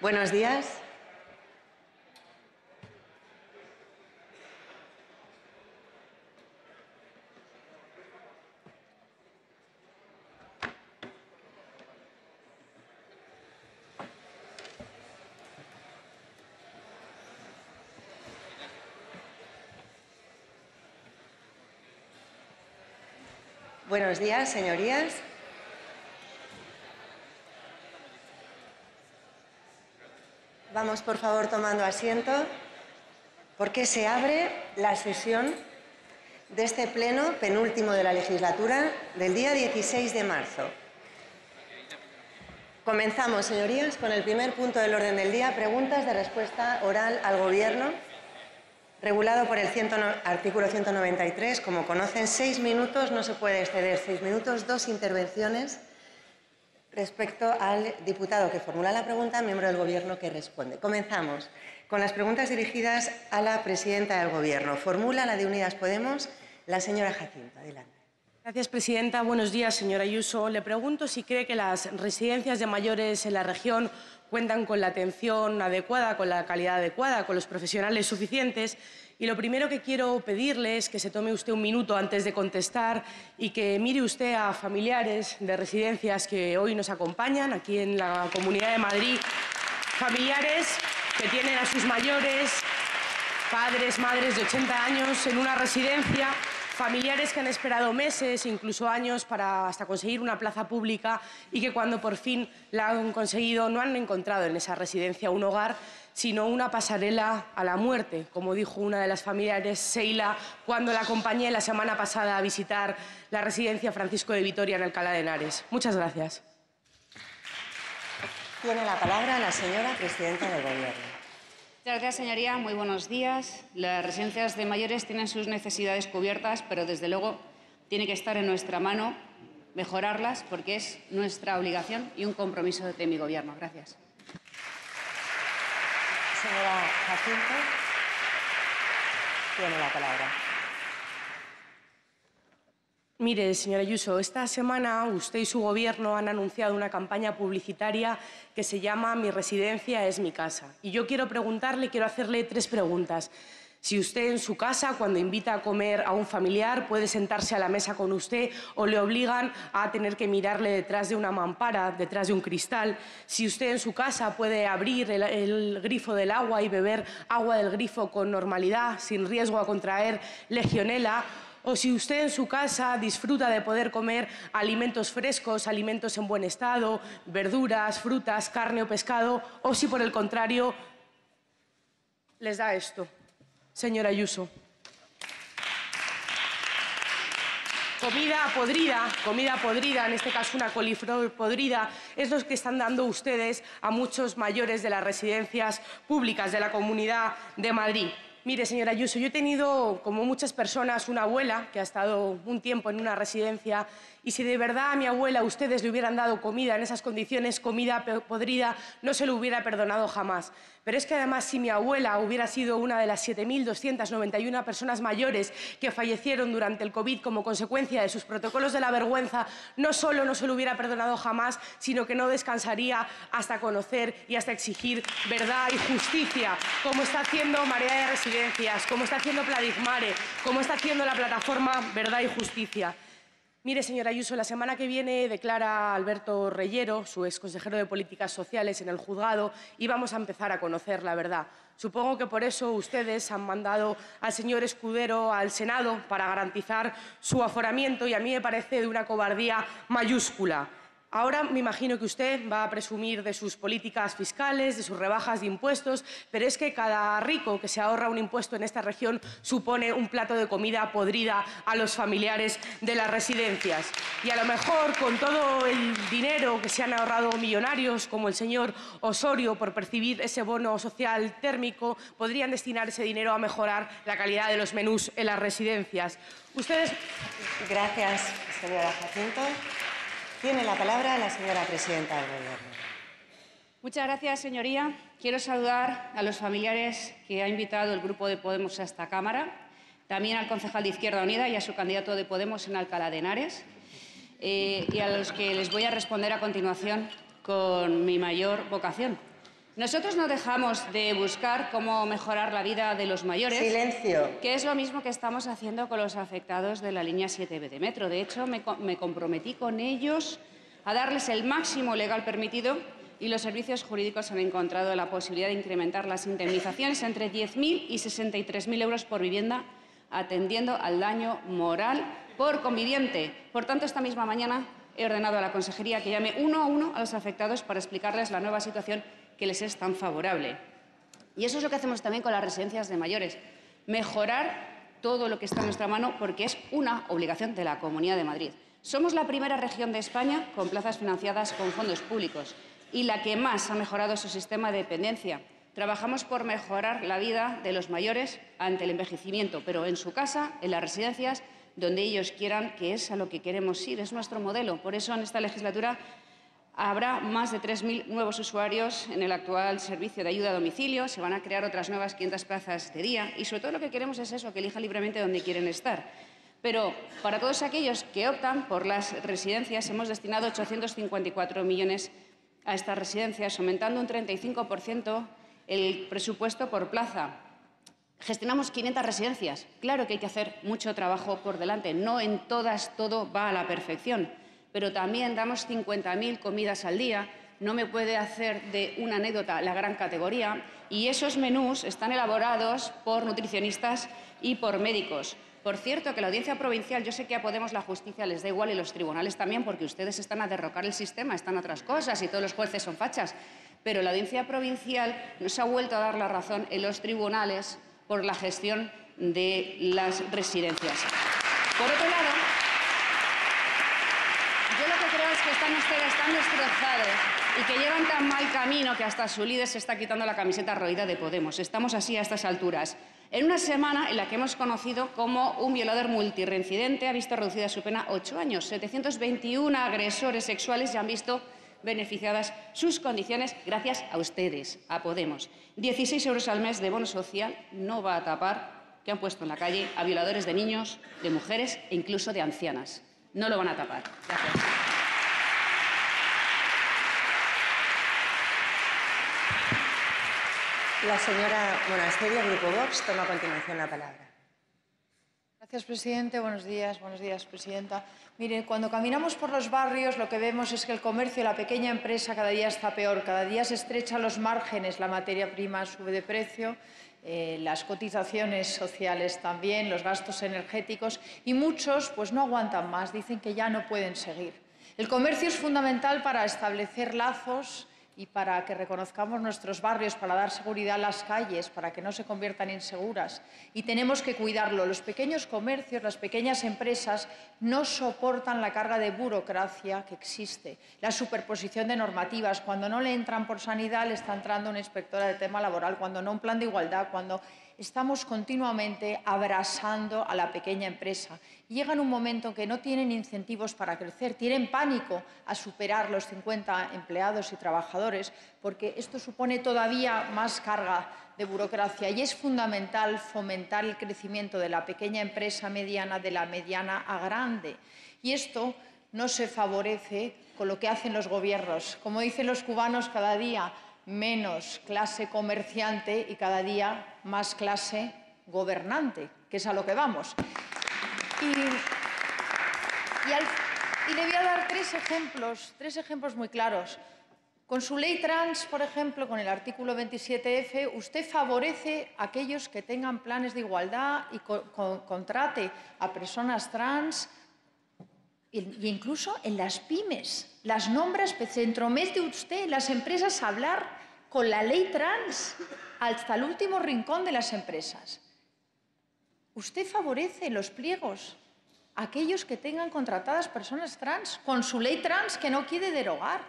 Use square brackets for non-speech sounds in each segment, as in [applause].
Buenos días. Buenos días, señorías. Vamos, por favor, tomando asiento, porque se abre la sesión de este pleno penúltimo de la legislatura del día 16 de marzo. Comenzamos, señorías, con el primer punto del orden del día, preguntas de respuesta oral al Gobierno, regulado por el artículo 193. Como conocen, seis minutos, no se puede exceder seis minutos, dos intervenciones respecto al diputado que formula la pregunta, miembro del Gobierno que responde. Comenzamos con las preguntas dirigidas a la presidenta del Gobierno. Formula la de Unidas Podemos la señora Jacinto. Adelante. Gracias, presidenta. Buenos días, señora Ayuso. Le pregunto si cree que las residencias de mayores en la región cuentan con la atención adecuada, con la calidad adecuada, con los profesionales suficientes y lo primero que quiero pedirle es que se tome usted un minuto antes de contestar y que mire usted a familiares de residencias que hoy nos acompañan aquí en la Comunidad de Madrid, familiares que tienen a sus mayores, padres, madres de 80 años en una residencia. Familiares que han esperado meses, incluso años, para hasta conseguir una plaza pública y que cuando por fin la han conseguido no han encontrado en esa residencia un hogar sino una pasarela a la muerte, como dijo una de las familiares, Seila, cuando la acompañé la semana pasada a visitar la residencia Francisco de Vitoria en Alcalá de Henares. Muchas gracias. Tiene la palabra la señora presidenta del Gobierno. Muchas gracias, señoría. Muy buenos días. Las residencias de mayores tienen sus necesidades cubiertas, pero desde luego tiene que estar en nuestra mano mejorarlas porque es nuestra obligación y un compromiso de mi Gobierno. Gracias. Señora Jacinto, tiene la palabra. Mire, señora Ayuso, esta semana usted y su Gobierno han anunciado una campaña publicitaria que se llama Mi residencia es mi casa. Y yo quiero preguntarle, quiero hacerle tres preguntas. Si usted en su casa, cuando invita a comer a un familiar, puede sentarse a la mesa con usted o le obligan a tener que mirarle detrás de una mampara, detrás de un cristal. Si usted en su casa puede abrir el, grifo del agua y beber agua del grifo con normalidad, sin riesgo a contraer legionela o si usted en su casa disfruta de poder comer alimentos frescos, alimentos en buen estado, verduras, frutas, carne o pescado, o si por el contrario les da esto señora Ayuso. Comida podrida, comida podrida, en este caso una coliflor podrida, es lo que están dando ustedes a muchos mayores de las residencias públicas de la Comunidad de Madrid. Mire, señora Ayuso, yo he tenido, como muchas personas, una abuela que ha estado un tiempo en una residencia y si de verdad a mi abuela ustedes le hubieran dado comida en esas condiciones, comida podrida, no se lo hubiera perdonado jamás. Pero es que además si mi abuela hubiera sido una de las 7.291 personas mayores que fallecieron durante el COVID como consecuencia de sus protocolos de la vergüenza, no solo no se lo hubiera perdonado jamás, sino que no descansaría hasta conocer y hasta exigir verdad y justicia, como está haciendo Marea de Residencias, como está haciendo Pladigmare, como está haciendo la plataforma Verdad y Justicia. Mire, señora Ayuso, la semana que viene declara Alberto Reyero, su exconsejero de Políticas Sociales, en el juzgado y vamos a empezar a conocer la verdad. Supongo que por eso ustedes han mandado al señor Escudero al Senado para garantizar su aforamiento y a mí me parece de una cobardía mayúscula. Ahora me imagino que usted va a presumir de sus políticas fiscales, de sus rebajas de impuestos, pero es que cada rico que se ahorra un impuesto en esta región supone un plato de comida podrida a los familiares de las residencias. Y a lo mejor con todo el dinero que se han ahorrado millonarios, como el señor Osorio, por percibir ese bono social térmico, podrían destinar ese dinero a mejorar la calidad de los menús en las residencias. Ustedes. Gracias, señora Jacinto. Tiene la palabra la señora presidenta del Gobierno. Muchas gracias, señoría. Quiero saludar a los familiares que ha invitado el Grupo de Podemos a esta Cámara, también al concejal de Izquierda Unida y a su candidato de Podemos en Alcalá de Henares, eh, y a los que les voy a responder a continuación con mi mayor vocación, Nosotros no dejamos de buscar cómo mejorar la vida de los mayores. Silencio. Que es lo mismo que estamos haciendo con los afectados de la línea 7B de metro. De hecho, me, me comprometí con ellos a darles el máximo legal permitido y los servicios jurídicos han encontrado la posibilidad de incrementar las indemnizaciones entre 10.000 y 63.000 euros por vivienda, atendiendo al daño moral por conviviente. Por tanto, esta misma mañana he ordenado a la Consejería que llame uno a uno a los afectados para explicarles la nueva situación que les es tan favorable. Y eso es lo que hacemos también con las residencias de mayores, mejorar todo lo que está en nuestra mano porque es una obligación de la Comunidad de Madrid. Somos la primera región de España con plazas financiadas con fondos públicos y la que más ha mejorado su sistema de dependencia. Trabajamos por mejorar la vida de los mayores ante el envejecimiento, pero en su casa, en las residencias, donde ellos quieran, que es a lo que queremos ir, es nuestro modelo. Por eso, en esta legislatura Habrá más de 3.000 nuevos usuarios en el actual servicio de ayuda a domicilio, se van a crear otras nuevas 500 plazas de día y sobre todo lo que queremos es eso, que elijan libremente dónde quieren estar. Pero para todos aquellos que optan por las residencias hemos destinado 854 millones a estas residencias, aumentando un 35% el presupuesto por plaza. Gestionamos 500 residencias. Claro que hay que hacer mucho trabajo por delante. No en todas todo va a la perfección pero también damos 50.000 comidas al día. No me puede hacer de una anécdota la gran categoría. Y esos menús están elaborados por nutricionistas y por médicos. Por cierto, que la audiencia provincial, yo sé que a Podemos la justicia les da igual y los tribunales también, porque ustedes están a derrocar el sistema, están a otras cosas y todos los jueces son fachas. Pero la audiencia provincial nos ha vuelto a dar la razón en los tribunales por la gestión de las residencias. Por otro lado, que están ustedes tan destrozados y que llevan tan mal camino que hasta su líder se está quitando la camiseta roída de Podemos. Estamos así a estas alturas. En una semana en la que hemos conocido como un violador multireincidente ha visto reducida su pena ocho años. 721 agresores sexuales ya han visto beneficiadas sus condiciones gracias a ustedes, a Podemos. 16 euros al mes de bono social no va a tapar que han puesto en la calle a violadores de niños, de mujeres e incluso de ancianas. No lo van a tapar. Gracias. La señora Monasterio, Grupo Vox, toma a continuación la palabra. Gracias, presidente. Buenos días. Buenos días, presidenta. Mire, cuando caminamos por los barrios lo que vemos es que el comercio, la pequeña empresa cada día está peor, cada día se estrechan los márgenes, la materia prima sube de precio, eh, las cotizaciones sociales también, los gastos energéticos y muchos pues no aguantan más, dicen que ya no pueden seguir. El comercio es fundamental para establecer lazos y para que reconozcamos nuestros barrios, para dar seguridad a las calles, para que no se conviertan inseguras. Y tenemos que cuidarlo. Los pequeños comercios, las pequeñas empresas no soportan la carga de burocracia que existe, la superposición de normativas. Cuando no le entran por sanidad, le está entrando una inspectora de tema laboral, cuando no un plan de igualdad, cuando estamos continuamente abrasando a la pequeña empresa. Llegan un momento en que no tienen incentivos para crecer, tienen pánico a superar los 50 empleados y trabajadores, porque esto supone todavía más carga de burocracia y es fundamental fomentar el crecimiento de la pequeña empresa mediana, de la mediana a grande. Y esto no se favorece con lo que hacen los gobiernos. Como dicen los cubanos cada día, menos clase comerciante y cada día más clase gobernante, que es a lo que vamos. Y, le voy a dar tres ejemplos, tres ejemplos muy claros. Con su ley trans, por ejemplo, con el artículo 27F, usted favorece a aquellos que tengan planes de igualdad y contrate a personas trans e incluso en las pymes. Las nombras, se entromete usted en las empresas a hablar con la ley trans hasta el último rincón de las empresas. Usted favorece los pliegos a aquellos que tengan contratadas personas trans con su ley trans que no quiere derogar.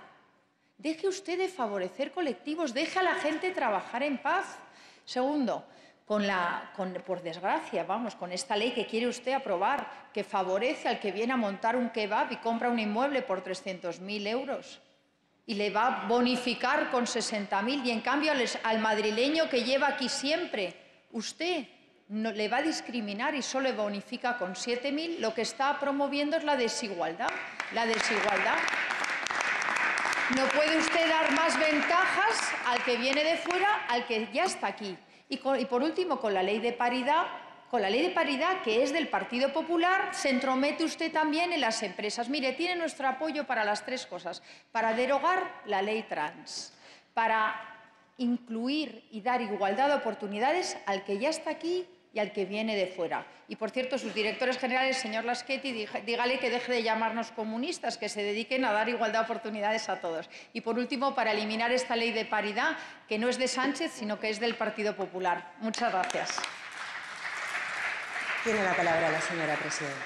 Deje usted de favorecer colectivos, deje a la gente trabajar en paz. Segundo, por desgracia, vamos, con esta ley que quiere usted aprobar, que favorece al que viene a montar un kebab y compra un inmueble por 300.000 euros y le va a bonificar con 60.000 y en cambio al madrileño que lleva aquí siempre, usted no, le va a discriminar y solo le bonifica con 7.000, lo que está promoviendo es la desigualdad, la desigualdad. No puede usted dar más ventajas al que viene de fuera al que ya está aquí. Y, por último, con la ley de paridad, con la ley de paridad que es del Partido Popular, se entromete usted también en las empresas. Mire, tiene nuestro apoyo para las tres cosas. Para derogar la ley trans, para incluir y dar igualdad de oportunidades al que ya está aquí y al que viene de fuera. Y, por cierto, sus directores generales, señor Laschetti, dígale que deje de llamarnos comunistas, que se dediquen a dar igualdad de oportunidades a todos. Y, por último, para eliminar esta ley de paridad, que no es de Sánchez, sino que es del Partido Popular. Muchas gracias. Tiene la palabra la señora presidenta.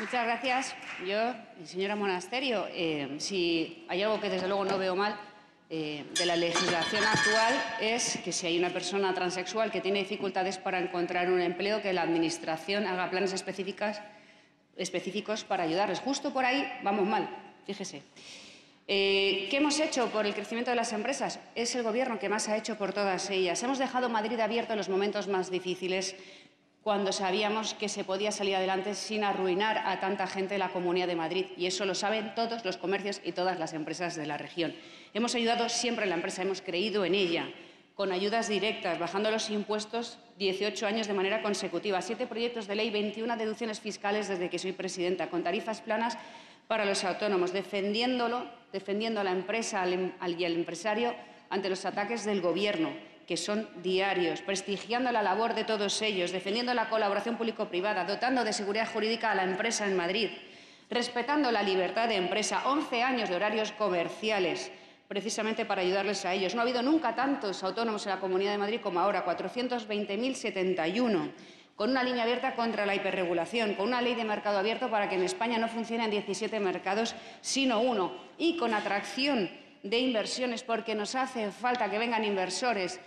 Muchas gracias. Yo, señora Monasterio, eh, si hay algo que desde luego no veo mal, eh, de la legislación actual es que si hay una persona transexual que tiene dificultades para encontrar un empleo, que la Administración haga planes específicos para ayudarles. Justo por ahí vamos mal, fíjese. Eh, ¿Qué hemos hecho por el crecimiento de las empresas? Es el Gobierno que más ha hecho por todas ellas. Hemos dejado Madrid abierto en los momentos más difíciles cuando sabíamos que se podía salir adelante sin arruinar a tanta gente la Comunidad de Madrid. Y eso lo saben todos los comercios y todas las empresas de la región. Hemos ayudado siempre a la empresa, hemos creído en ella, con ayudas directas, bajando los impuestos 18 años de manera consecutiva, siete proyectos de ley, 21 deducciones fiscales desde que soy presidenta, con tarifas planas para los autónomos, defendiéndolo, defendiendo a la empresa y al empresario ante los ataques del Gobierno que son diarios, prestigiando la labor de todos ellos, defendiendo la colaboración público-privada, dotando de seguridad jurídica a la empresa en Madrid, respetando la libertad de empresa, 11 años de horarios comerciales, precisamente para ayudarles a ellos. No ha habido nunca tantos autónomos en la Comunidad de Madrid como ahora, 420.071, con una línea abierta contra la hiperregulación, con una ley de mercado abierto para que en España no funcionen 17 mercados, sino uno, y con atracción de inversiones, porque nos hace falta que vengan inversores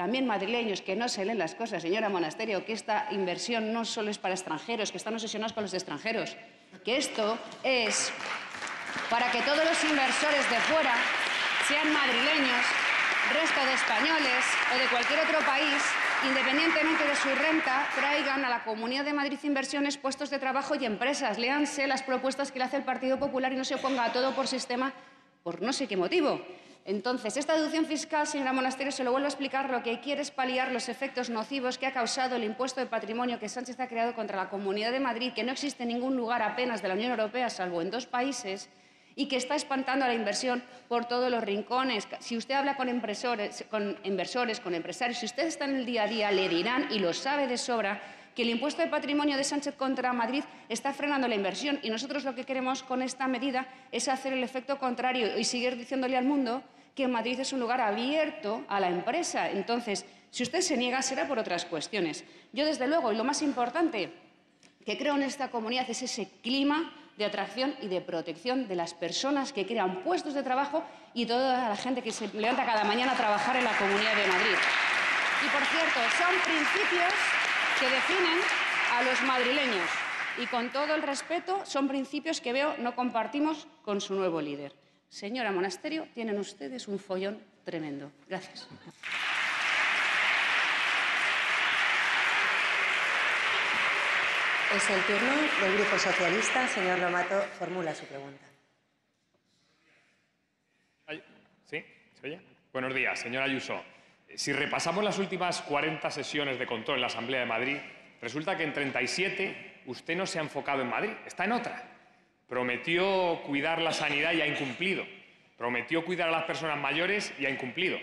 también madrileños que no se leen las cosas, señora Monasterio, que esta inversión no solo es para extranjeros, que están obsesionados con los extranjeros, que esto es para que todos los inversores de fuera, sean madrileños, resto de españoles o de cualquier otro país, independientemente de su renta, traigan a la Comunidad de Madrid inversiones, puestos de trabajo y empresas. Léanse las propuestas que le hace el Partido Popular y no se oponga a todo por sistema por no sé qué motivo. Entonces, esta deducción fiscal, señora Monasterio, se lo vuelvo a explicar, lo que quiere es paliar los efectos nocivos que ha causado el impuesto de patrimonio que Sánchez ha creado contra la Comunidad de Madrid, que no existe en ningún lugar apenas de la Unión Europea, salvo en dos países, y que está espantando a la inversión por todos los rincones. Si usted habla con, con inversores, con empresarios, si usted está en el día a día, le dirán, y lo sabe de sobra, que el impuesto de patrimonio de Sánchez contra Madrid está frenando la inversión y nosotros lo que queremos con esta medida es hacer el efecto contrario y seguir diciéndole al mundo que Madrid es un lugar abierto a la empresa. Entonces, si usted se niega, será por otras cuestiones. Yo, desde luego, y lo más importante que creo en esta comunidad es ese clima de atracción y de protección de las personas que crean puestos de trabajo y toda la gente que se levanta cada mañana a trabajar en la Comunidad de Madrid. Y, por cierto, son principios que definen a los madrileños. Y con todo el respeto, son principios que veo no compartimos con su nuevo líder. Señora Monasterio, tienen ustedes un follón tremendo. Gracias. Es el turno del Grupo Socialista. Señor Lomato, formula su pregunta. ¿Sí? ¿Se oye? Buenos días, señora Ayuso. Si repasamos las últimas 40 sesiones de control en la Asamblea de Madrid, resulta que en 37 usted no se ha enfocado en Madrid, está en otra. Prometió cuidar la sanidad y ha incumplido. Prometió cuidar a las personas mayores y ha incumplido.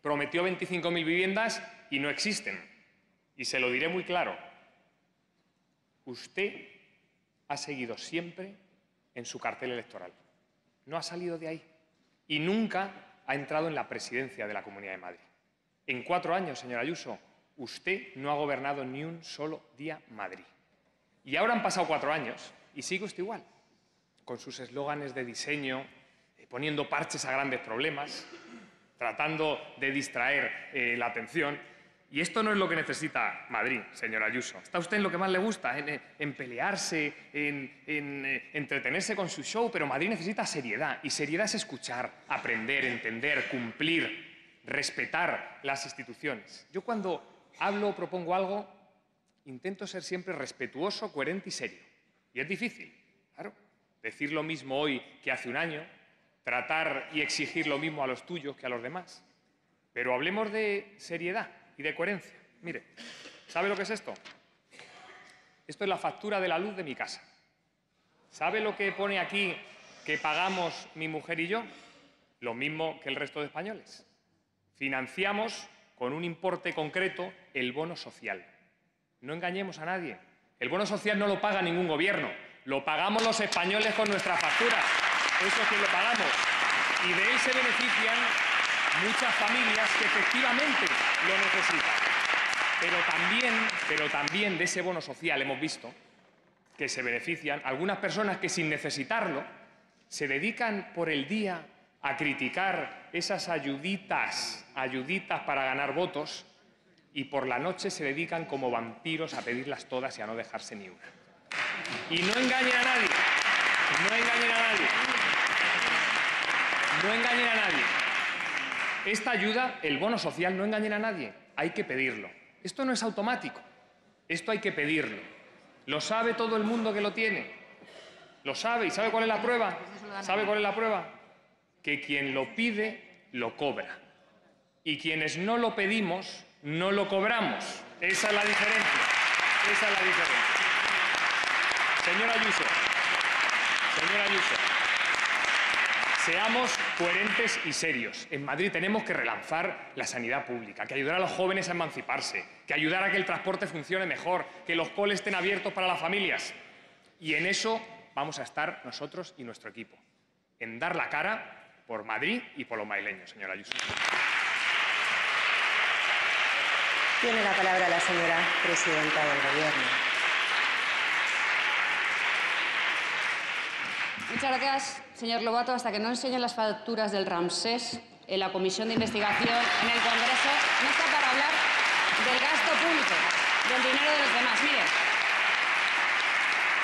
Prometió 25.000 viviendas y no existen. Y se lo diré muy claro. Usted ha seguido siempre en su cartel electoral. No ha salido de ahí. Y nunca ha entrado en la presidencia de la Comunidad de Madrid. En cuatro años, señora Ayuso, usted no ha gobernado ni un solo día Madrid. Y ahora han pasado cuatro años y sigue usted igual, con sus eslóganes de diseño, eh, poniendo parches a grandes problemas, tratando de distraer eh, la atención. Y esto no es lo que necesita Madrid, señora Ayuso. Está usted en lo que más le gusta, en, pelearse, en, en eh, entretenerse con su show, pero Madrid necesita seriedad. Y seriedad es escuchar, aprender, entender, cumplir, respetar las instituciones. Yo cuando hablo o propongo algo, intento ser siempre respetuoso, coherente y serio. Y es difícil, claro. Decir lo mismo hoy que hace un año, tratar y exigir lo mismo a los tuyos que a los demás. Pero hablemos de seriedad y de coherencia. Mire, ¿sabe lo que es esto? Esto es la factura de la luz de mi casa. ¿Sabe lo que pone aquí que pagamos mi mujer y yo? Lo mismo que el resto de españoles. Financiamos con un importe concreto el bono social. No engañemos a nadie. El bono social no lo paga ningún gobierno, lo pagamos los españoles con nuestra factura. Eso es que lo pagamos. Y de él se benefician muchas familias que efectivamente lo necesitan. Pero también, pero también de ese bono social hemos visto que se benefician algunas personas que sin necesitarlo se dedican por el día a criticar esas ayuditas, ayuditas para ganar votos y por la noche se dedican como vampiros a pedirlas todas y a no dejarse ni una. Y no engañen a nadie, no engañen a nadie, no engañen a nadie. Esta ayuda, el bono social, no engañen a nadie, hay que pedirlo. Esto no es automático, esto hay que pedirlo. Lo sabe todo el mundo que lo tiene, lo sabe y sabe cuál es la prueba. ¿Sabe cuál es la prueba? Que quien lo pide, lo cobra. Y quienes no lo pedimos, no lo cobramos. Esa es la diferencia. Esa es la diferencia. Señora Ayuso, señora Ayuso, seamos coherentes y serios. En Madrid tenemos que relanzar la sanidad pública, que ayudar a los jóvenes a emanciparse, que ayudar a que el transporte funcione mejor, que los coles estén abiertos para las familias. Y en eso vamos a estar nosotros y nuestro equipo, en dar la cara por Madrid y por los madrileños, señora Ayuso. Tiene la palabra la señora presidenta del Gobierno. Muchas gracias, señor Lobato. Hasta que no enseñen las facturas del Ramsés en la Comisión de Investigación en el Congreso, no está para hablar del gasto público, del dinero de los demás. Mire,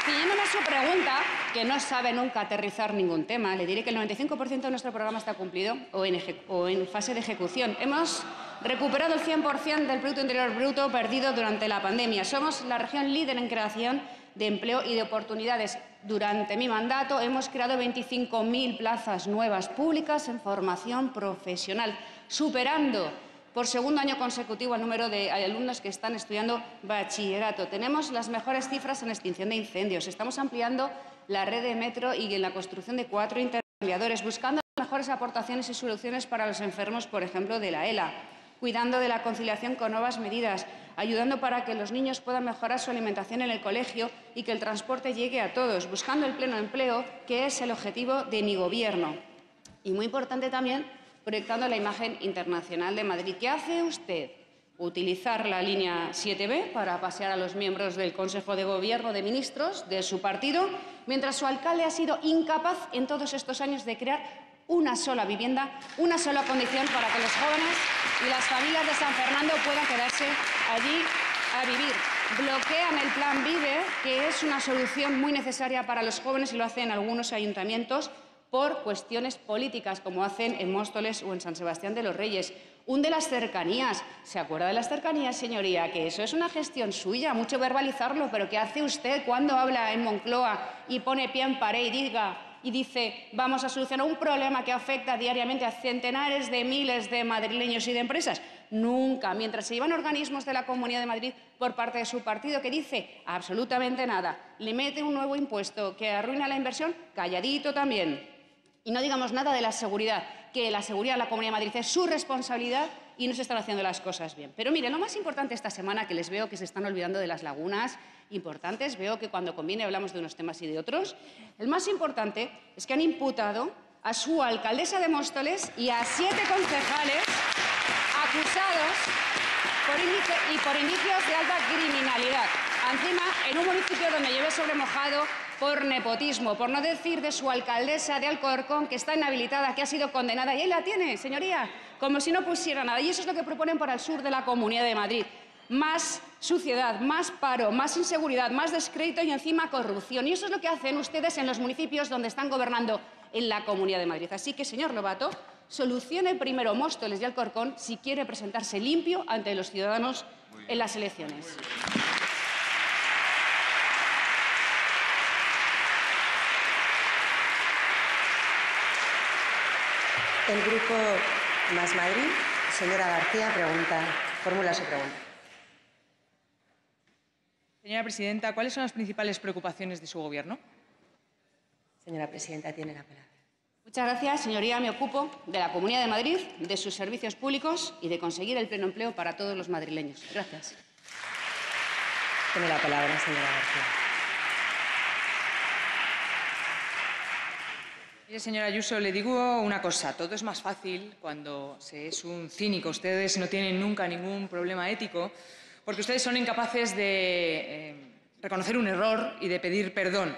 siguiéndome su pregunta, que no sabe nunca aterrizar ningún tema, le diré que el 95% de nuestro programa está cumplido o en, o en fase de ejecución. Hemos recuperado el 100% del Producto Interior Bruto perdido durante la pandemia. Somos la región líder en creación de empleo y de oportunidades. Durante mi mandato hemos creado 25.000 plazas nuevas públicas en formación profesional, superando por segundo año consecutivo el número de alumnos que están estudiando bachillerato. Tenemos las mejores cifras en extinción de incendios. Estamos ampliando la red de metro y en la construcción de cuatro intercambiadores, buscando mejores aportaciones y soluciones para los enfermos, por ejemplo, de la ELA, cuidando de la conciliación con nuevas medidas, ayudando para que los niños puedan mejorar su alimentación en el colegio y que el transporte llegue a todos, buscando el pleno empleo, que es el objetivo de mi Gobierno. Y muy importante también, proyectando la imagen internacional de Madrid. ¿Qué hace usted? Utilizar la línea 7B para pasear a los miembros del Consejo de Gobierno de Ministros de su partido, mientras su alcalde ha sido incapaz en todos estos años de crear una sola vivienda, una sola condición para que los jóvenes y las familias de San Fernando puedan quedarse allí a vivir. Bloquean el plan Vive, que es una solución muy necesaria para los jóvenes y lo hacen algunos ayuntamientos por cuestiones políticas, como hacen en Móstoles o en San Sebastián de los Reyes. Un de las cercanías. ¿Se acuerda de las cercanías, señoría? Que eso es una gestión suya, mucho verbalizarlo, pero ¿qué hace usted cuando habla en Moncloa y pone pie en pared y diga y dice vamos a solucionar un problema que afecta diariamente a centenares de miles de madrileños y de empresas. Nunca, mientras se llevan organismos de la Comunidad de Madrid por parte de su partido que dice absolutamente nada, le mete un nuevo impuesto que arruina la inversión, calladito también. Y no digamos nada de la seguridad, que la seguridad de la Comunidad de Madrid es su responsabilidad y no se están haciendo las cosas bien. Pero mire, lo más importante esta semana, que les veo que se están olvidando de las lagunas importantes, veo que cuando conviene hablamos de unos temas y de otros, el más importante es que han imputado a su alcaldesa de Móstoles y a siete concejales acusados por y por indicios de alta criminalidad. Encima, en un municipio donde lleve sobre mojado por nepotismo, por no decir de su alcaldesa de Alcorcón, que está inhabilitada, que ha sido condenada, y ahí la tiene, señoría, como si no pusiera nada. Y eso es lo que proponen para el sur de la Comunidad de Madrid. Más suciedad, más paro, más inseguridad, más descrédito y encima corrupción. Y eso es lo que hacen ustedes en los municipios donde están gobernando en la Comunidad de Madrid. Así que, señor Lobato, solucione primero Móstoles y Alcorcón si quiere presentarse limpio ante los ciudadanos en las elecciones. El Grupo Más Madrid, señora García, pregunta, formula su pregunta. Señora presidenta, ¿cuáles son las principales preocupaciones de su Gobierno? Señora presidenta, tiene la palabra. Muchas gracias, señoría. Me ocupo de la Comunidad de Madrid, de sus servicios públicos y de conseguir el pleno empleo para todos los madrileños. Gracias. Tiene la palabra, señora García. Mire, señora Ayuso, le digo una cosa. Todo es más fácil cuando se es un cínico. Ustedes no tienen nunca ningún problema ético porque ustedes son incapaces de eh, reconocer un error y de pedir perdón.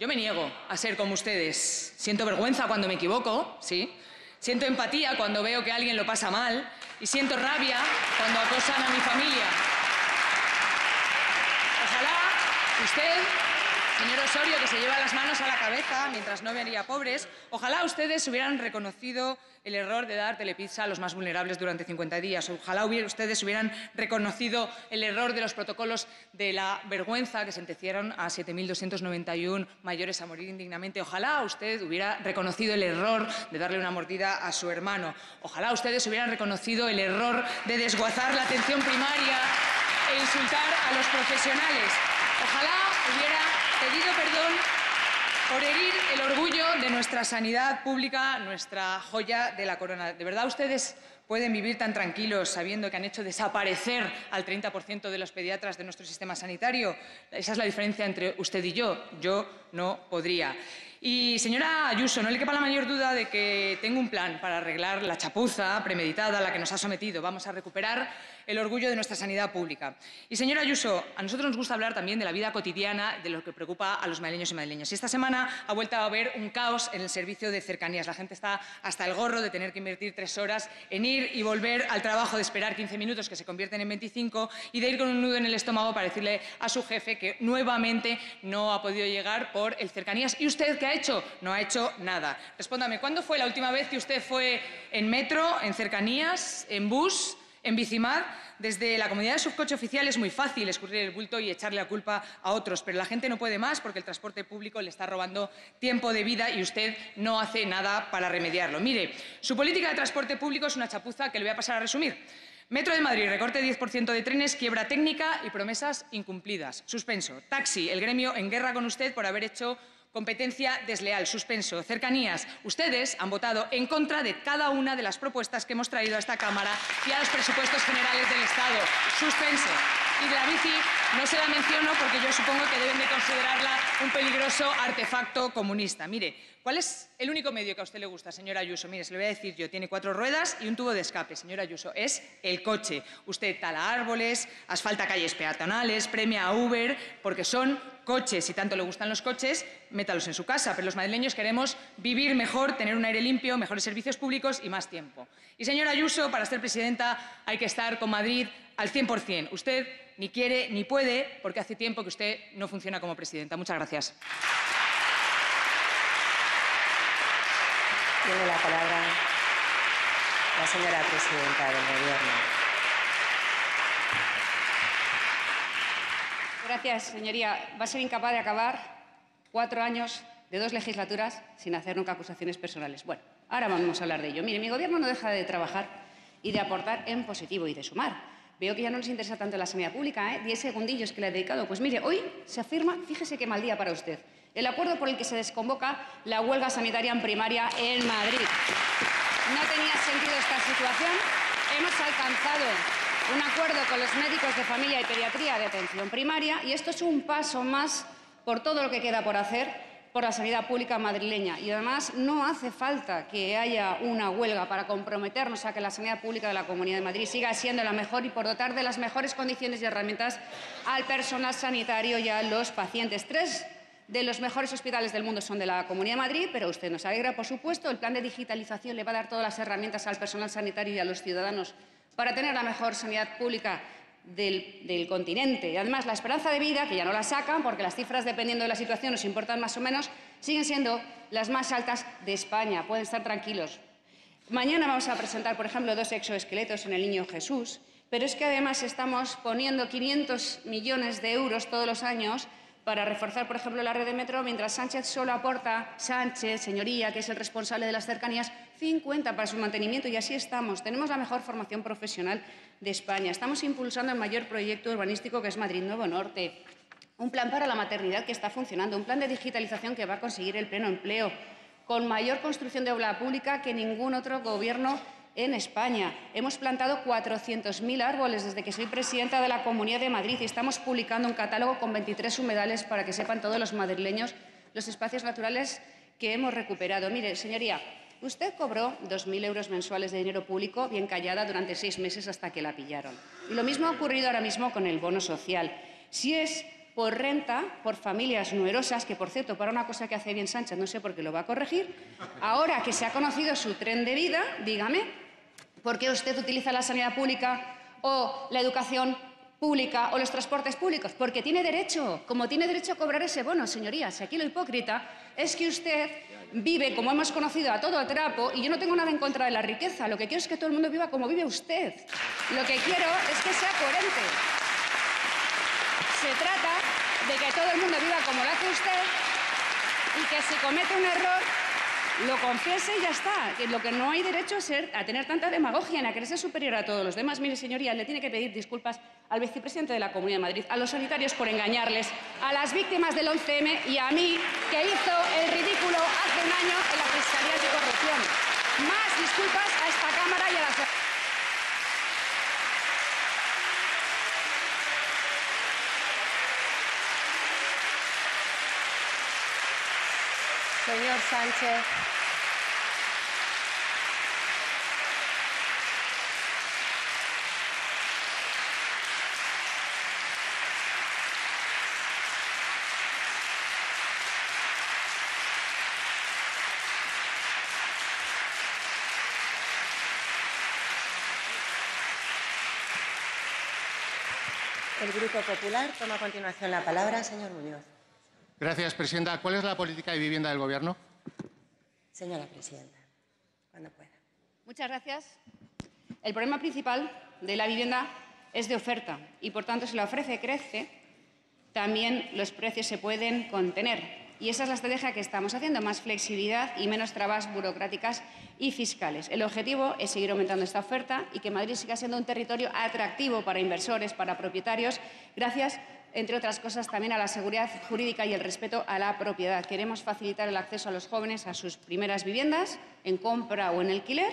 Yo me niego a ser como ustedes. Siento vergüenza cuando me equivoco, ¿sí? Siento empatía cuando veo que alguien lo pasa mal y siento rabia cuando acosan a mi familia. Ojalá usted Señor Osorio, que se lleva las manos a la cabeza mientras no vería pobres, ojalá ustedes hubieran reconocido el error de dar telepizza a los más vulnerables durante 50 días. Ojalá ustedes hubieran reconocido el error de los protocolos de la vergüenza que sentenciaron a 7.291 mayores a morir indignamente. Ojalá usted hubiera reconocido el error de darle una mordida a su hermano. Ojalá ustedes hubieran reconocido el error de desguazar la atención primaria e insultar a los profesionales. Ojalá hubiera pedido perdón por herir el orgullo de nuestra sanidad pública, nuestra joya de la corona. ¿De verdad ustedes pueden vivir tan tranquilos sabiendo que han hecho desaparecer al 30% de los pediatras de nuestro sistema sanitario? Esa es la diferencia entre usted y yo. Yo no podría. Y, señora Ayuso, no le quepa la mayor duda de que tengo un plan para arreglar la chapuza premeditada a la que nos ha sometido. Vamos a recuperar el orgullo de nuestra sanidad pública. Y, señora Ayuso, a nosotros nos gusta hablar también de la vida cotidiana, de lo que preocupa a los madrileños y madrileñas. Y esta semana ha vuelto a haber un caos en el servicio de cercanías. La gente está hasta el gorro de tener que invertir tres horas en ir y volver al trabajo, de esperar 15 minutos que se convierten en 25 y de ir con un nudo en el estómago para decirle a su jefe que nuevamente no ha podido llegar por el cercanías. ¿Y usted qué ha hecho? No ha hecho nada. Respóndame, ¿cuándo fue la última vez que usted fue en metro, en cercanías, en bus, en bicimad? Desde la comunidad de subcoche oficial es muy fácil escurrir el bulto y echarle la culpa a otros, pero la gente no puede más porque el transporte público le está robando tiempo de vida y usted no hace nada para remediarlo. Mire, su política de transporte público es una chapuza que le voy a pasar a resumir. Metro de Madrid, recorte 10% de trenes, quiebra técnica y promesas incumplidas. Suspenso. Taxi, el gremio en guerra con usted por haber hecho competencia desleal, suspenso, cercanías. Ustedes han votado en contra de cada una de las propuestas que hemos traído a esta Cámara y a los presupuestos generales del Estado. Suspenso. Y de la bici no se la menciono porque yo supongo que deben de considerarla un peligroso artefacto comunista. Mire, ¿cuál es el único medio que a usted le gusta, señora Ayuso? Mire, se lo voy a decir yo. Tiene cuatro ruedas y un tubo de escape, señora Ayuso. Es el coche. Usted tala árboles, asfalta calles peatonales, premia a Uber, porque son coches. Si tanto le gustan los coches, métalos en su casa. Pero los madrileños queremos vivir mejor, tener un aire limpio, mejores servicios públicos y más tiempo. Y señora Ayuso, para ser presidenta hay que estar con Madrid al 100%. Usted ni quiere ni puede porque hace tiempo que usted no funciona como presidenta. Muchas gracias. Tiene la palabra la señora presidenta del Gobierno. Gracias, señoría. Va a ser incapaz de acabar cuatro años de dos legislaturas sin hacer nunca acusaciones personales. Bueno, ahora vamos a hablar de ello. Mire, mi Gobierno no deja de trabajar y de aportar en positivo y de sumar. Veo que ya no nos interesa tanto la sanidad pública, ¿eh? Diez segundillos que le he dedicado. Pues mire, hoy se afirma, fíjese qué mal día para usted, el acuerdo por el que se desconvoca la huelga sanitaria en primaria en Madrid. No tenía sentido esta situación. Hemos alcanzado un acuerdo con los médicos de familia y pediatría de atención primaria y esto es un paso más por todo lo que queda por hacer por la sanidad pública madrileña. Y además no hace falta que haya una huelga para comprometernos a que la sanidad pública de la Comunidad de Madrid siga siendo la mejor y por dotar de las mejores condiciones y herramientas al personal sanitario y a los pacientes. Tres de los mejores hospitales del mundo son de la Comunidad de Madrid, pero usted nos alegra, por supuesto. El plan de digitalización le va a dar todas las herramientas al personal sanitario y a los ciudadanos para tener la mejor sanidad pública del, continente. Y además, la esperanza de vida, que ya no la sacan, porque las cifras, dependiendo de la situación, nos importan más o menos, siguen siendo las más altas de España. Pueden estar tranquilos. Mañana vamos a presentar, por ejemplo, dos exoesqueletos en el Niño Jesús, pero es que además estamos poniendo 500 millones de euros todos los años para reforzar, por ejemplo, la red de metro, mientras Sánchez solo aporta, Sánchez, señoría, que es el responsable de las cercanías, 50 para su mantenimiento y así estamos. Tenemos la mejor formación profesional de España. Estamos impulsando el mayor proyecto urbanístico que es Madrid Nuevo Norte. Un plan para la maternidad que está funcionando, un plan de digitalización que va a conseguir el pleno empleo, con mayor construcción de obra pública que ningún otro gobierno en España. Hemos plantado 400.000 árboles desde que soy presidenta de la Comunidad de Madrid y estamos publicando un catálogo con 23 humedales para que sepan todos los madrileños los espacios naturales que hemos recuperado. Mire, señoría, usted cobró 2.000 euros mensuales de dinero público bien callada durante seis meses hasta que la pillaron. Y lo mismo ha ocurrido ahora mismo con el bono social. Si es por renta, por familias numerosas, que por cierto, para una cosa que hace bien Sánchez, no sé por qué lo va a corregir, ahora que se ha conocido su tren de vida, dígame, ¿Por qué usted utiliza la sanidad pública o la educación pública o los transportes públicos? Porque tiene derecho, como tiene derecho a cobrar ese bono, señorías. Y aquí lo hipócrita es que usted vive, como hemos conocido, a todo trapo y yo no tengo nada en contra de la riqueza. Lo que quiero es que todo el mundo viva como vive usted. Lo que quiero es que sea coherente. Se trata de que todo el mundo viva como lo hace usted y que si comete un error lo confiese y ya está. Que lo que no hay derecho es ser, a tener tanta demagogia, en a quererse superior a todos los demás. Mire, señoría, le tiene que pedir disculpas al vicepresidente de la Comunidad de Madrid, a los sanitarios por engañarles, a las víctimas del 11M y a mí, que hizo el ridículo hace un año en la Fiscalía de Corrupción. Más disculpas a esta Cámara y a las... Señor Sánchez. El Grupo Popular toma a continuación la palabra. Señor Muñoz. Gracias, presidenta. ¿Cuál es la política de vivienda del Gobierno? Señora presidenta, cuando pueda. Muchas gracias. El problema principal de la vivienda es de oferta y, por tanto, si la ofrece crece, también los precios se pueden contener. Y esa es la estrategia que estamos haciendo, más flexibilidad y menos trabas burocráticas y fiscales. El objetivo es seguir aumentando esta oferta y que Madrid siga siendo un territorio atractivo para inversores, para propietarios, gracias entre otras cosas, también a la seguridad jurídica y el respeto a la propiedad. Queremos facilitar el acceso a los jóvenes a sus primeras viviendas, en compra o en alquiler,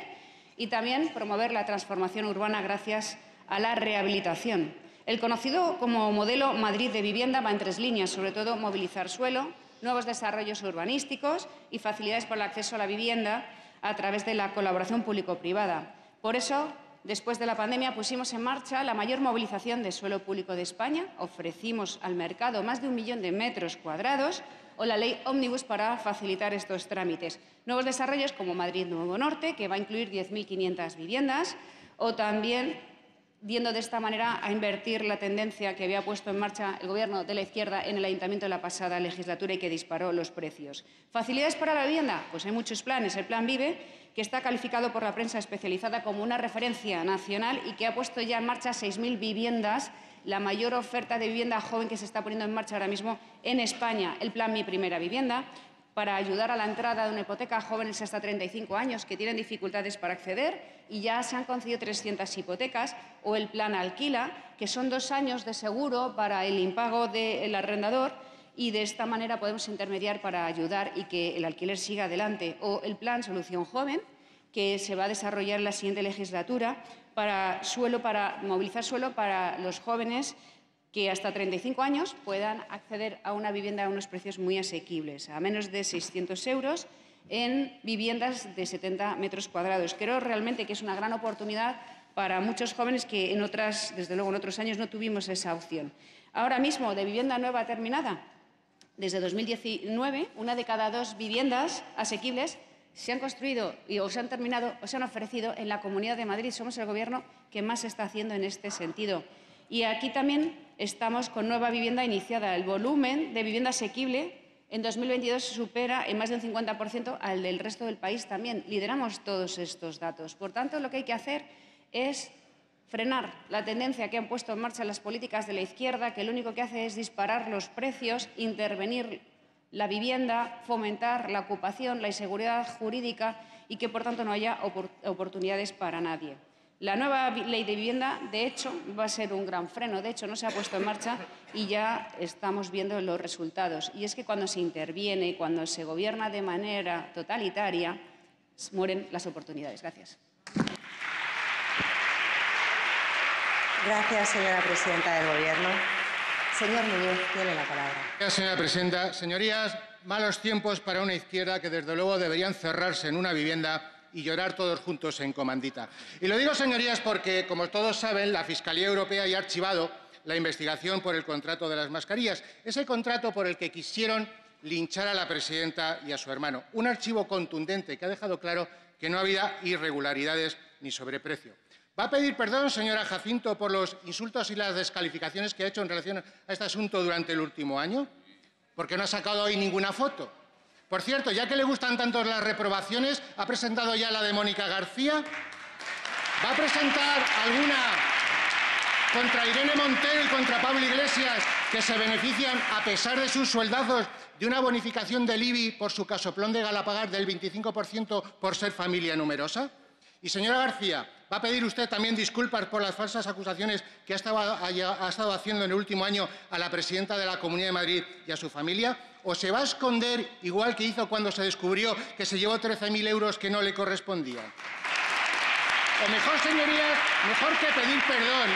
y también promover la transformación urbana gracias a la rehabilitación. El conocido como modelo Madrid de vivienda va en tres líneas, sobre todo movilizar suelo, nuevos desarrollos urbanísticos y facilidades para el acceso a la vivienda a través de la colaboración público-privada. Por eso, Después de la pandemia pusimos en marcha la mayor movilización de suelo público de España, ofrecimos al mercado más de un millón de metros cuadrados o la ley Omnibus para facilitar estos trámites. Nuevos desarrollos como Madrid Nuevo Norte, que va a incluir 10.500 viviendas, o también viendo de esta manera a invertir la tendencia que había puesto en marcha el Gobierno de la izquierda en el Ayuntamiento de la pasada legislatura y que disparó los precios. ¿Facilidades para la vivienda? Pues hay muchos planes. El Plan Vive, que está calificado por la prensa especializada como una referencia nacional y que ha puesto ya en marcha 6.000 viviendas, la mayor oferta de vivienda joven que se está poniendo en marcha ahora mismo en España. El Plan Mi Primera Vivienda, para ayudar a la entrada de una hipoteca a jóvenes hasta 35 años que tienen dificultades para acceder y ya se han concedido 300 hipotecas, o el plan Alquila, que son dos años de seguro para el impago del arrendador y de esta manera podemos intermediar para ayudar y que el alquiler siga adelante, o el plan Solución Joven, que se va a desarrollar en la siguiente legislatura para, suelo, para movilizar suelo para los jóvenes que hasta 35 años puedan acceder a una vivienda a unos precios muy asequibles, a menos de 600 euros en viviendas de 70 metros cuadrados. Creo realmente que es una gran oportunidad para muchos jóvenes que en otras, desde luego en otros años no tuvimos esa opción. Ahora mismo, de vivienda nueva terminada, desde 2019, una de cada dos viviendas asequibles se han construido o se han terminado o se han ofrecido en la Comunidad de Madrid. Somos el Gobierno que más está haciendo en este sentido. Y aquí también estamos con nueva vivienda iniciada. El volumen de vivienda asequible en 2022 supera en más de un 50% al del resto del país también. Lideramos todos estos datos. Por tanto, lo que hay que hacer es frenar la tendencia que han puesto en marcha las políticas de la izquierda, que lo único que hace es disparar los precios, intervenir la vivienda, fomentar la ocupación, la inseguridad jurídica y que, por tanto, no haya oportunidades para nadie. La nueva ley de vivienda, de hecho, va a ser un gran freno. De hecho, no se ha puesto en marcha y ya estamos viendo los resultados. Y es que cuando se interviene, cuando se gobierna de manera totalitaria, mueren las oportunidades. Gracias. Gracias, señora presidenta del Gobierno. Señor Muñoz, tiene la palabra. Gracias, señora presidenta. Señorías, malos tiempos para una izquierda que, desde luego, deberían cerrarse en una vivienda y llorar todos juntos en comandita. Y lo digo, señorías, porque, como todos saben, la Fiscalía Europea ya ha archivado la investigación por el contrato de las mascarillas, ese contrato por el que quisieron linchar a la presidenta y a su hermano. Un archivo contundente que ha dejado claro que no había irregularidades ni sobreprecio. ¿Va a pedir perdón, señora Jacinto, por los insultos y las descalificaciones que ha hecho en relación a este asunto durante el último año? Porque no ha sacado hoy ninguna foto. Por cierto, ya que le gustan tanto las reprobaciones, ¿ha presentado ya la de Mónica García? ¿Va a presentar alguna contra Irene Montero y contra Pablo Iglesias, que se benefician, a pesar de sus sueldazos, de una bonificación del IBI por su casoplón de Galapagar del 25% por ser familia numerosa? Y, señora García, ¿va a pedir usted también disculpas por las falsas acusaciones que ha estado, ha estado, haciendo en el último año a la presidenta de la Comunidad de Madrid y a su familia? ¿O se va a esconder, igual que hizo cuando se descubrió que se llevó 13.000 euros que no le correspondían? O mejor, señorías, mejor que pedir perdón,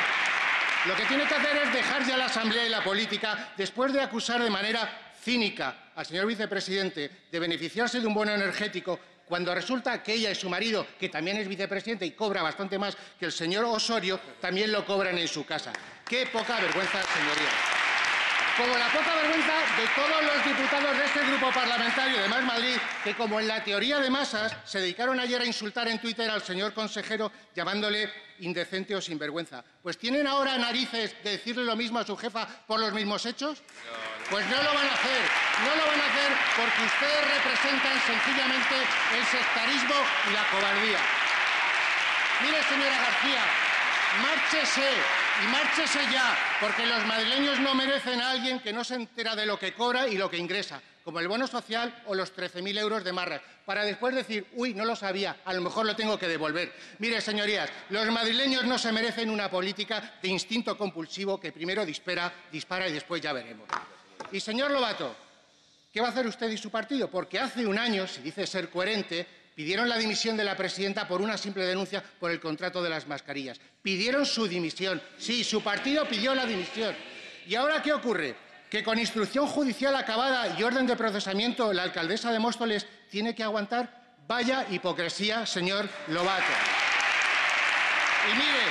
lo que tiene que hacer es dejar ya la Asamblea y la política después de acusar de manera cínica al señor vicepresidente de beneficiarse de un bono energético cuando resulta que ella y su marido, que también es vicepresidente y cobra bastante más que el señor Osorio, también lo cobran en su casa. Qué poca vergüenza, señorías. Como la poca vergüenza de todos los diputados de este grupo parlamentario de Más Madrid, que como en la teoría de masas se dedicaron ayer a insultar en Twitter al señor consejero llamándole indecente o sinvergüenza. Pues ¿tienen ahora narices de decirle lo mismo a su jefa por los mismos hechos? Pues no lo van a hacer, no lo van a hacer porque ustedes representan sencillamente el sectarismo y la cobardía. Mire, señora García, márchese y márchese ya, porque los madrileños no merecen a alguien que no se entera de lo que cobra y lo que ingresa, como el bono social o los 13.000 euros de marra, para después decir, uy, no lo sabía, a lo mejor lo tengo que devolver. Mire, señorías, los madrileños no se merecen una política de instinto compulsivo que primero dispara, dispara y después ya veremos. Y, señor Lobato, ¿qué va a hacer usted y su partido? Porque hace un año, si dice ser coherente, pidieron la dimisión de la presidenta por una simple denuncia por el contrato de las mascarillas. Pidieron su dimisión. Sí, su partido pidió la dimisión. ¿Y ahora qué ocurre? Que con instrucción judicial acabada y orden de procesamiento la alcaldesa de Móstoles tiene que aguantar. Vaya hipocresía, señor Lobato. Y mire,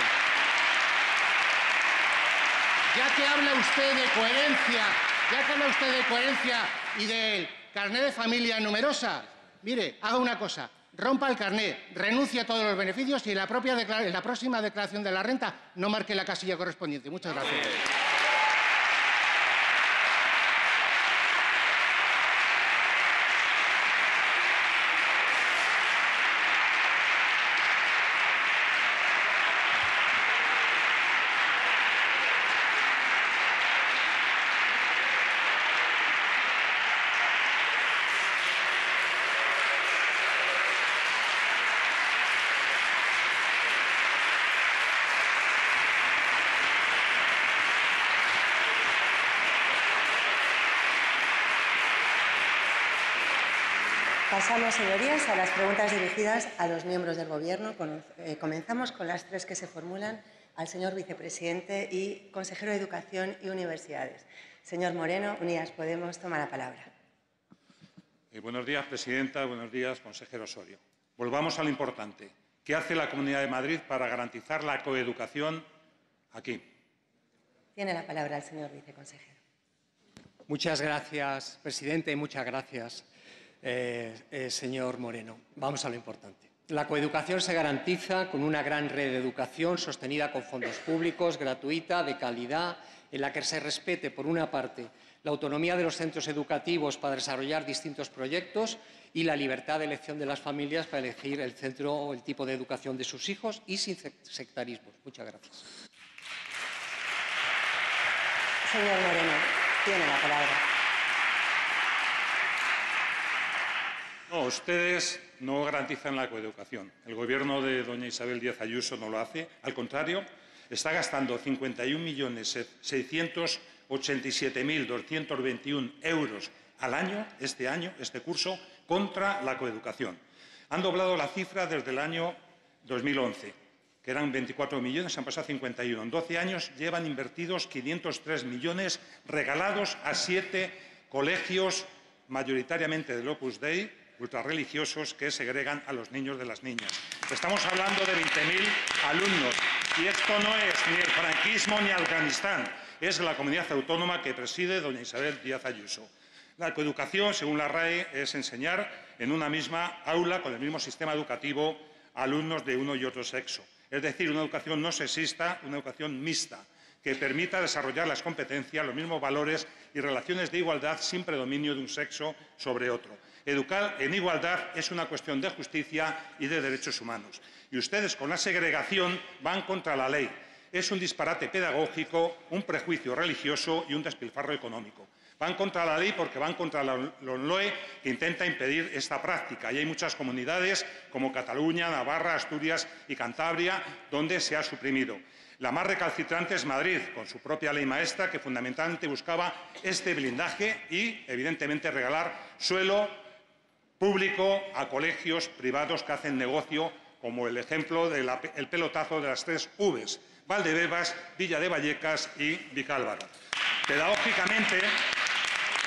ya que habla usted de coherencia ya que habla usted de coherencia y del carnet de familia numerosa, mire, haga una cosa, rompa el carnet, renuncie a todos los beneficios y la, propia en la próxima declaración de la renta no marque la casilla correspondiente. Muchas gracias. Pasamos, señorías, a las preguntas dirigidas a los miembros del Gobierno. Eh, comenzamos con las tres que se formulan al señor vicepresidente y consejero de Educación y Universidades. Señor Moreno, Unidas Podemos, toma la palabra. Eh, buenos días, presidenta. Buenos días, consejero Osorio. Volvamos a lo importante. ¿Qué hace la Comunidad de Madrid para garantizar la coeducación aquí? Tiene la palabra el señor viceconsejero. Muchas gracias, presidente, y muchas gracias eh, eh, señor Moreno. Vamos a lo importante. La coeducación se garantiza con una gran red de educación sostenida con fondos públicos, gratuita, de calidad, en la que se respete, por una parte, la autonomía de los centros educativos para desarrollar distintos proyectos y la libertad de elección de las familias para elegir el centro o el tipo de educación de sus hijos y sin sectarismos. Muchas gracias. Señor Moreno, tiene la palabra. No, ustedes no garantizan la coeducación. El Gobierno de doña Isabel Díaz Ayuso no lo hace. Al contrario, está gastando 51.687.221 euros al año, este año, este curso, contra la coeducación. Han doblado la cifra desde el año 2011, que eran 24 millones, han pasado a 51. En 12 años llevan invertidos 503 millones regalados a siete colegios, mayoritariamente del Opus Dei, ultrarreligiosos que segregan a los niños de las niñas. Estamos hablando de 20.000 alumnos y esto no es ni el franquismo ni Afganistán, es la comunidad autónoma que preside doña Isabel Díaz Ayuso. La coeducación, según la RAE, es enseñar en una misma aula con el mismo sistema educativo a alumnos de uno y otro sexo. Es decir, una educación no sexista, una educación mixta, que permita desarrollar las competencias, los mismos valores y relaciones de igualdad sin predominio de un sexo sobre otro. Educar en igualdad es una cuestión de justicia y de derechos humanos. Y ustedes, con la segregación, van contra la ley. Es un disparate pedagógico, un prejuicio religioso y un despilfarro económico. Van contra la ley porque van contra la LOE que intenta impedir esta práctica. Y hay muchas comunidades como Cataluña, Navarra, Asturias y Cantabria donde se ha suprimido. La más recalcitrante es Madrid, con su propia ley maestra, que fundamentalmente buscaba este blindaje y, evidentemente, regalar suelo público a colegios privados que hacen negocio, como el ejemplo del pelotazo de las tres Vs, Valdebebas, Villa de Vallecas y Vicálvaro. Pedagógicamente,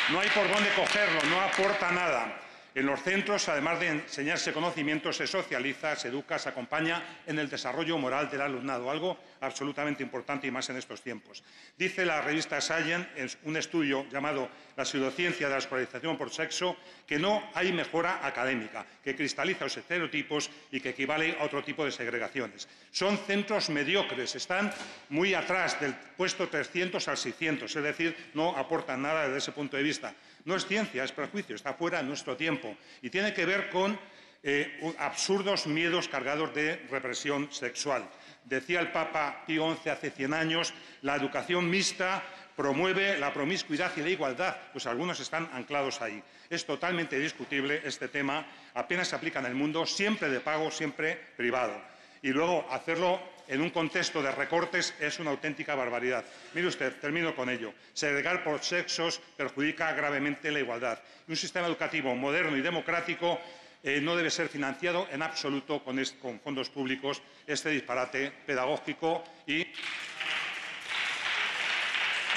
no hay por dónde cogerlo, no aporta nada. En los centros, además de enseñarse conocimientos, se socializa, se educa, se acompaña en el desarrollo moral del alumnado, algo absolutamente importante y más en estos tiempos. Dice la revista Science, en un estudio llamado La pseudociencia de la escolarización por sexo, que no hay mejora académica, que cristaliza los estereotipos y que equivale a otro tipo de segregaciones. Son centros mediocres, están muy atrás del puesto 300 al 600, es decir, no aportan nada desde ese punto de vista. No es ciencia, es prejuicio, está fuera de nuestro tiempo y tiene que ver con eh, absurdos miedos cargados de represión sexual. Decía el Papa Pío XI hace 100 años, la educación mixta promueve la promiscuidad y la igualdad, pues algunos están anclados ahí. Es totalmente discutible este tema, apenas se aplica en el mundo, siempre de pago, siempre privado. Y luego hacerlo en un contexto de recortes es una auténtica barbaridad. Mire usted, termino con ello. Segregar por sexos perjudica gravemente la igualdad. un sistema educativo moderno y democrático eh, no debe ser financiado en absoluto con, fondos públicos este disparate pedagógico y.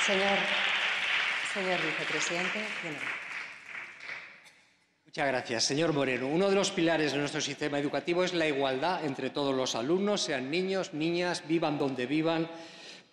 Señor, señor vicepresidente, Muchas gracias. Señor Moreno, uno de los pilares de nuestro sistema educativo es la igualdad entre todos los alumnos, sean niños, niñas, vivan donde vivan,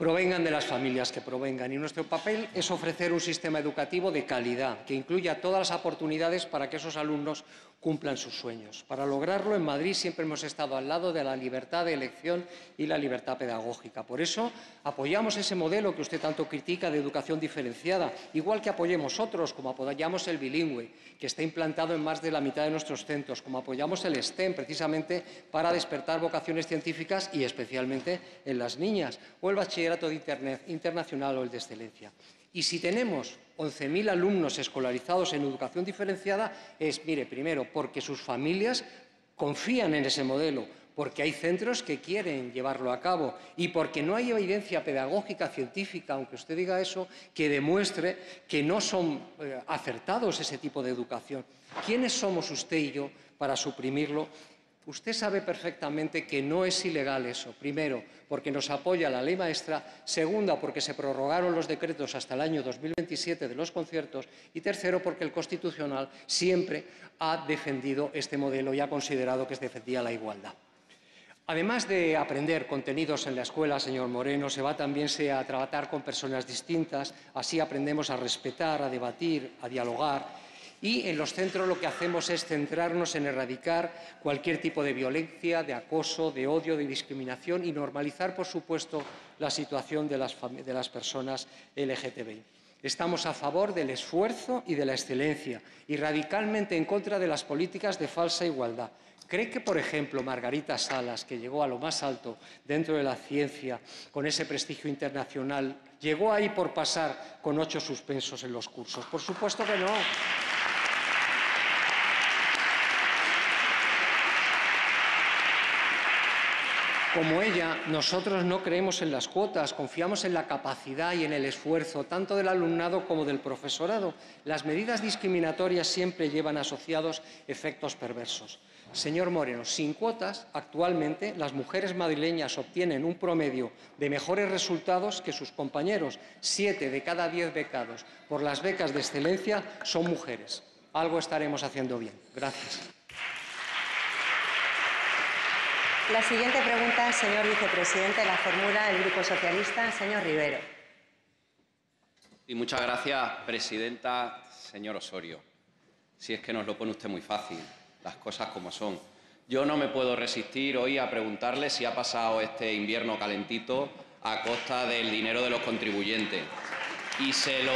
provengan de las familias que provengan. Y nuestro papel es ofrecer un sistema educativo de calidad, que incluya todas las oportunidades para que esos alumnos cumplan sus sueños. Para lograrlo, en Madrid siempre hemos estado al lado de la libertad de elección y la libertad pedagógica. Por eso apoyamos ese modelo que usted tanto critica de educación diferenciada, igual que apoyemos otros, como apoyamos el bilingüe, que está implantado en más de la mitad de nuestros centros, como apoyamos el STEM, precisamente para despertar vocaciones científicas y especialmente en las niñas, o de Internet internacional o el de excelencia. Y si tenemos 11.000 alumnos escolarizados en educación diferenciada, es, mire, primero, porque sus familias confían en ese modelo, porque hay centros que quieren llevarlo a cabo y porque no hay evidencia pedagógica, científica, aunque usted diga eso, que demuestre que no son eh, acertados ese tipo de educación. ¿Quiénes somos usted y yo para suprimirlo Usted sabe perfectamente que no es ilegal eso. Primero, porque nos apoya la ley maestra. Segunda, porque se prorrogaron los decretos hasta el año 2027 de los conciertos. Y tercero, porque el Constitucional siempre ha defendido este modelo y ha considerado que defendía la igualdad. Además de aprender contenidos en la escuela, señor Moreno, se va también a tratar con personas distintas. Así aprendemos a respetar, a debatir, a dialogar Y en los centros lo que hacemos es centrarnos en erradicar cualquier tipo de violencia, de acoso, de odio, de discriminación y normalizar, por supuesto, la situación de las, personas LGTBI. Estamos a favor del esfuerzo y de la excelencia y radicalmente en contra de las políticas de falsa igualdad. ¿Cree que, por ejemplo, Margarita Salas, que llegó a lo más alto dentro de la ciencia con ese prestigio internacional, llegó ahí por pasar con ocho suspensos en los cursos? Por supuesto que no. Como ella, nosotros no creemos en las cuotas, confiamos en la capacidad y en el esfuerzo tanto del alumnado como del profesorado. Las medidas discriminatorias siempre llevan asociados efectos perversos. Señor Moreno, sin cuotas, actualmente las mujeres madrileñas obtienen un promedio de mejores resultados que sus compañeros. Siete de cada diez becados por las becas de excelencia son mujeres. Algo estaremos haciendo bien. Gracias. La siguiente pregunta, señor vicepresidente, la formula el Grupo Socialista, señor Rivero. Y muchas gracias, presidenta, señor Osorio. Si es que nos lo pone usted muy fácil, las cosas como son. Yo no me puedo resistir hoy a preguntarle si ha pasado este invierno calentito a costa del dinero de los contribuyentes. Y se lo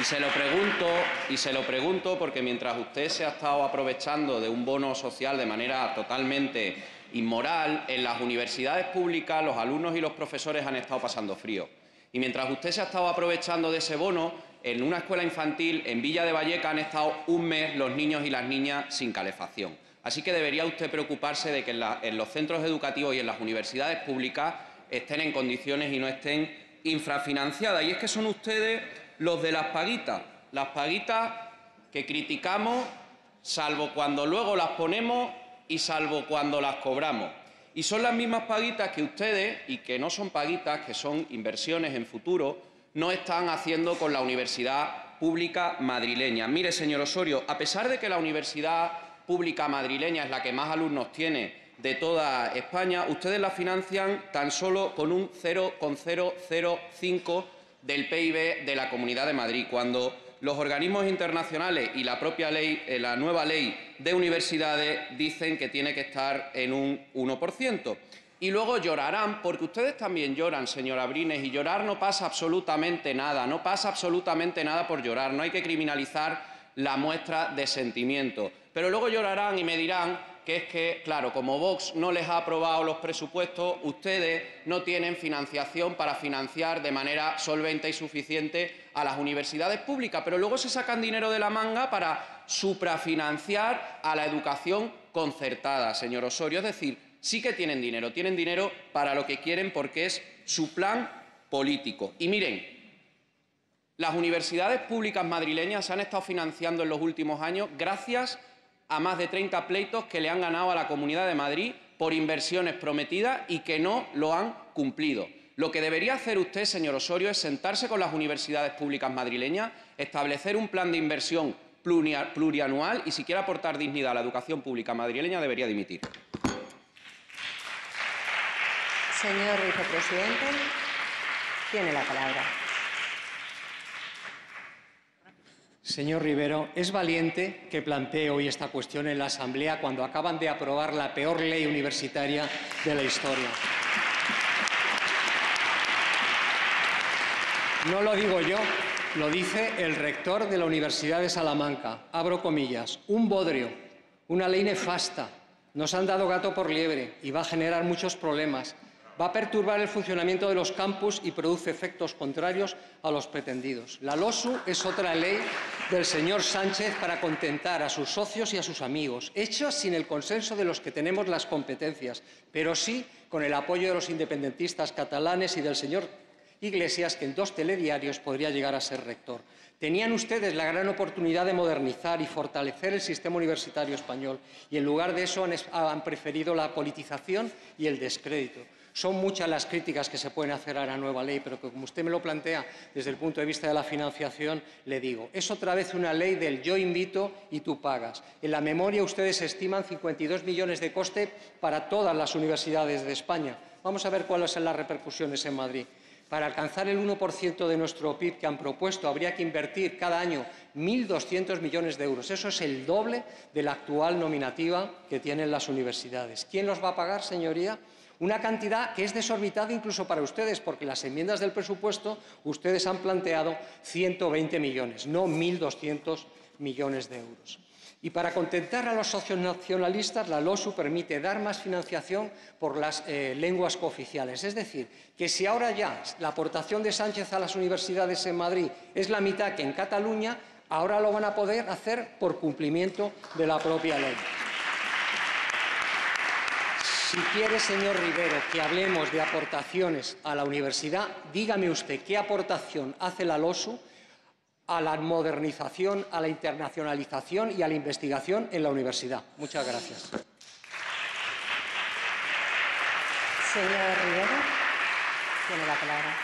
y se lo pregunto, y se lo pregunto porque mientras usted se ha estado aprovechando de un bono social de manera totalmente inmoral, en las universidades públicas los alumnos y los profesores han estado pasando frío. Y mientras usted se ha estado aprovechando de ese bono, en una escuela infantil en Villa de Valleca han estado un mes los niños y las niñas sin calefacción. Así que debería usted preocuparse de que en, en los centros educativos y en las universidades públicas estén en condiciones y no estén infrafinanciadas. Y es que son ustedes los de las paguitas, las paguitas que criticamos salvo cuando luego las ponemos y salvo cuando las cobramos. Y son las mismas paguitas que ustedes, y que no son paguitas, que son inversiones en futuro, no están haciendo con la universidad pública madrileña. Mire, señor Osorio, a pesar de que la universidad pública madrileña es la que más alumnos tiene de toda España, ustedes la financian tan solo con un 0,005 del PIB de la Comunidad de Madrid, cuando los organismos internacionales y la propia ley, eh, la nueva ley de universidades dicen que tiene que estar en un 1%. Y luego llorarán, porque ustedes también lloran, señora Brines, y llorar no pasa absolutamente nada, no pasa absolutamente nada por llorar, no hay que criminalizar la muestra de sentimiento. Pero luego llorarán y me dirán que es que, claro, como Vox no les ha aprobado los presupuestos, ustedes no tienen financiación para financiar de manera solvente y suficiente a las universidades públicas, pero luego se sacan dinero de la manga para suprafinanciar a la educación concertada, señor Osorio. Es decir, sí que tienen dinero, tienen dinero para lo que quieren porque es su plan político. Y miren, las universidades públicas madrileñas se han estado financiando en los últimos años gracias a más de 30 pleitos que le han ganado a la Comunidad de Madrid por inversiones prometidas y que no lo han cumplido. Lo que debería hacer usted, señor Osorio, es sentarse con las universidades públicas madrileñas, establecer un plan de inversión plurianual y si quiere aportar dignidad a la educación pública madrileña debería dimitir. Señor vicepresidente, tiene la palabra. Señor Rivero, es valiente que plantee hoy esta cuestión en la Asamblea cuando acaban de aprobar la peor ley universitaria de la historia. No lo digo yo, lo dice el rector de la Universidad de Salamanca. Abro comillas. Un bodrio, una ley nefasta. Nos han dado gato por liebre y va a generar muchos problemas va a perturbar el funcionamiento de los campus y produce efectos contrarios a los pretendidos. La LOSU es otra ley del señor Sánchez para contentar a sus socios y a sus amigos, hecha sin el consenso de los que tenemos las competencias, pero sí con el apoyo de los independentistas catalanes y del señor Iglesias, que en dos telediarios podría llegar a ser rector. Tenían ustedes la gran oportunidad de modernizar y fortalecer el sistema universitario español y en lugar de eso han, preferido la politización y el descrédito. Son muchas las críticas que se pueden hacer a la nueva ley, pero como usted me lo plantea desde el punto de vista de la financiación, le digo, es otra vez una ley del yo invito y tú pagas. En la memoria ustedes estiman 52 millones de coste para todas las universidades de España. Vamos a ver cuáles son las repercusiones en Madrid. Para alcanzar el 1% de nuestro PIB que han propuesto, habría que invertir cada año 1.200 millones de euros. Eso es el doble de la actual nominativa que tienen las universidades. ¿Quién los va a pagar, señoría? Una cantidad que es desorbitada incluso para ustedes, porque las enmiendas del presupuesto ustedes han planteado 120 millones, no 1.200 millones de euros. Y para contentar a los socios nacionalistas, la LOSU permite dar más financiación por las eh, lenguas cooficiales. Es decir, que si ahora ya la aportación de Sánchez a las universidades en Madrid es la mitad que en Cataluña, ahora lo van a poder hacer por cumplimiento de la propia ley. Si quiere, señor Rivero, que hablemos de aportaciones a la universidad, dígame usted qué aportación hace la LOSU a la modernización, a la internacionalización y a la investigación en la universidad. Muchas gracias. Señor Rivera, tiene la palabra.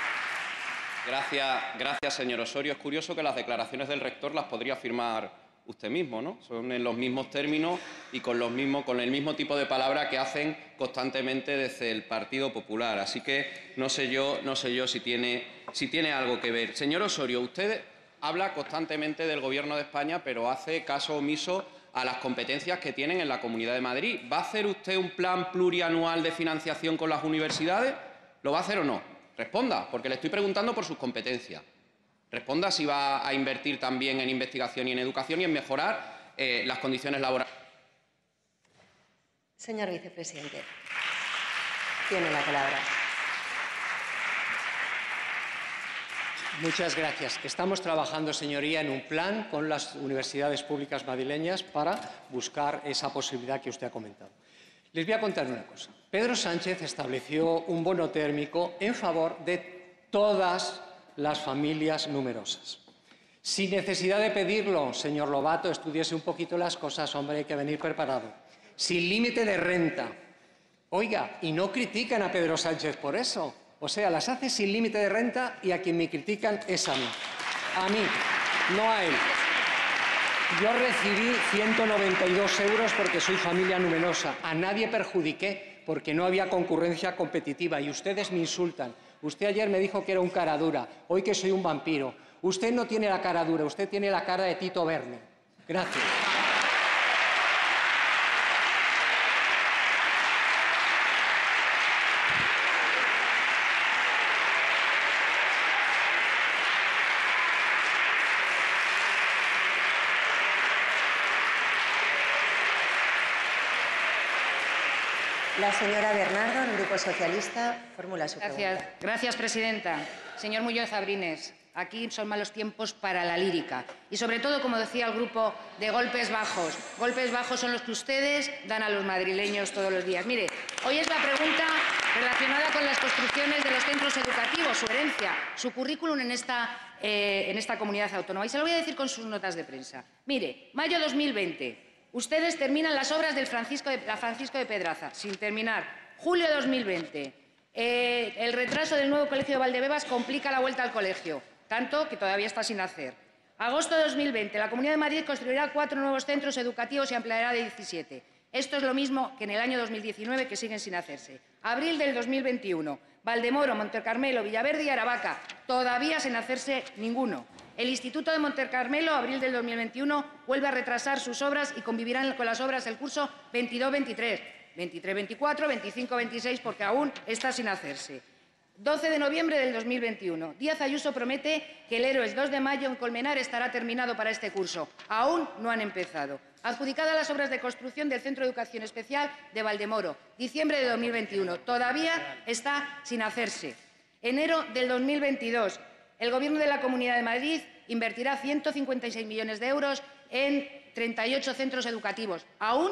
Gracias, gracias, señor Osorio. Es curioso que las declaraciones del rector las podría firmar usted mismo, ¿no? Son en los mismos términos y con, los mismos, con el mismo tipo de palabra que hacen constantemente desde el Partido Popular. Así que no sé yo, no sé yo si tiene, si tiene algo que ver. Señor Osorio, usted habla constantemente del Gobierno de España, pero hace caso omiso a las competencias que tienen en la Comunidad de Madrid. ¿Va a hacer usted un plan plurianual de financiación con las universidades? ¿Lo va a hacer o no? Responda, porque le estoy preguntando por sus competencias. Responda si va a invertir también en investigación y en educación y en mejorar eh, las condiciones laborales. Señor vicepresidente, tiene la palabra. Muchas gracias. Estamos trabajando, señoría, en un plan con las universidades públicas madrileñas para buscar esa posibilidad que usted ha comentado. Les voy a contar una cosa. Pedro Sánchez estableció un bono térmico en favor de todas las familias numerosas. Sin necesidad de pedirlo, señor Lobato, estudiese un poquito las cosas, hombre, hay que venir preparado. Sin límite de renta. Oiga, y no critican a Pedro Sánchez por eso. O sea, las hace sin límite de renta y a quien me critican es a mí. A mí, no a él. Yo recibí 192 euros porque soy familia numerosa. A nadie perjudiqué porque no había concurrencia competitiva y ustedes me insultan. Usted ayer me dijo que era un cara dura, hoy que soy un vampiro. Usted no tiene la cara dura, usted tiene la cara de Tito Verne. Gracias. La señora Bernardo, el Grupo Socialista, formula su Gracias, pregunta. gracias presidenta. Señor Muñoz Abrines, aquí son malos tiempos para la lírica. Y sobre todo, como decía el grupo, de golpes bajos. Golpes bajos son los que ustedes dan a los madrileños todos los días. Mire, hoy es la pregunta relacionada con las construcciones de los centros educativos, su herencia, su currículum en esta, eh, en esta comunidad autónoma. Y se lo voy a decir con sus notas de prensa. Mire, mayo 2020. Ustedes terminan las obras del Francisco de, la Francisco de Pedraza, sin terminar. Julio de 2020. Eh, el retraso del nuevo colegio de Valdebebas complica la vuelta al colegio, tanto que todavía está sin hacer. Agosto de 2020. La Comunidad de Madrid construirá cuatro nuevos centros educativos y ampliará de 17. Esto es lo mismo que en el año 2019, que siguen sin hacerse. Abril del 2021. Valdemoro, Montecarmelo, Villaverde y Aravaca. Todavía sin hacerse ninguno. El Instituto de Montecarmelo, abril del 2021, vuelve a retrasar sus obras y convivirán con las obras del curso 22-23, 23-24, 25-26, porque aún está sin hacerse. 12 de noviembre del 2021. Díaz Ayuso promete que el Héroes 2 de mayo en Colmenar estará terminado para este curso. Aún no han empezado. Adjudicada las obras de construcción del Centro de Educación Especial de Valdemoro. Diciembre de 2021. Todavía está sin hacerse. Enero del 2022. El Gobierno de la Comunidad de Madrid invertirá 156 millones de euros en 38 centros educativos, aún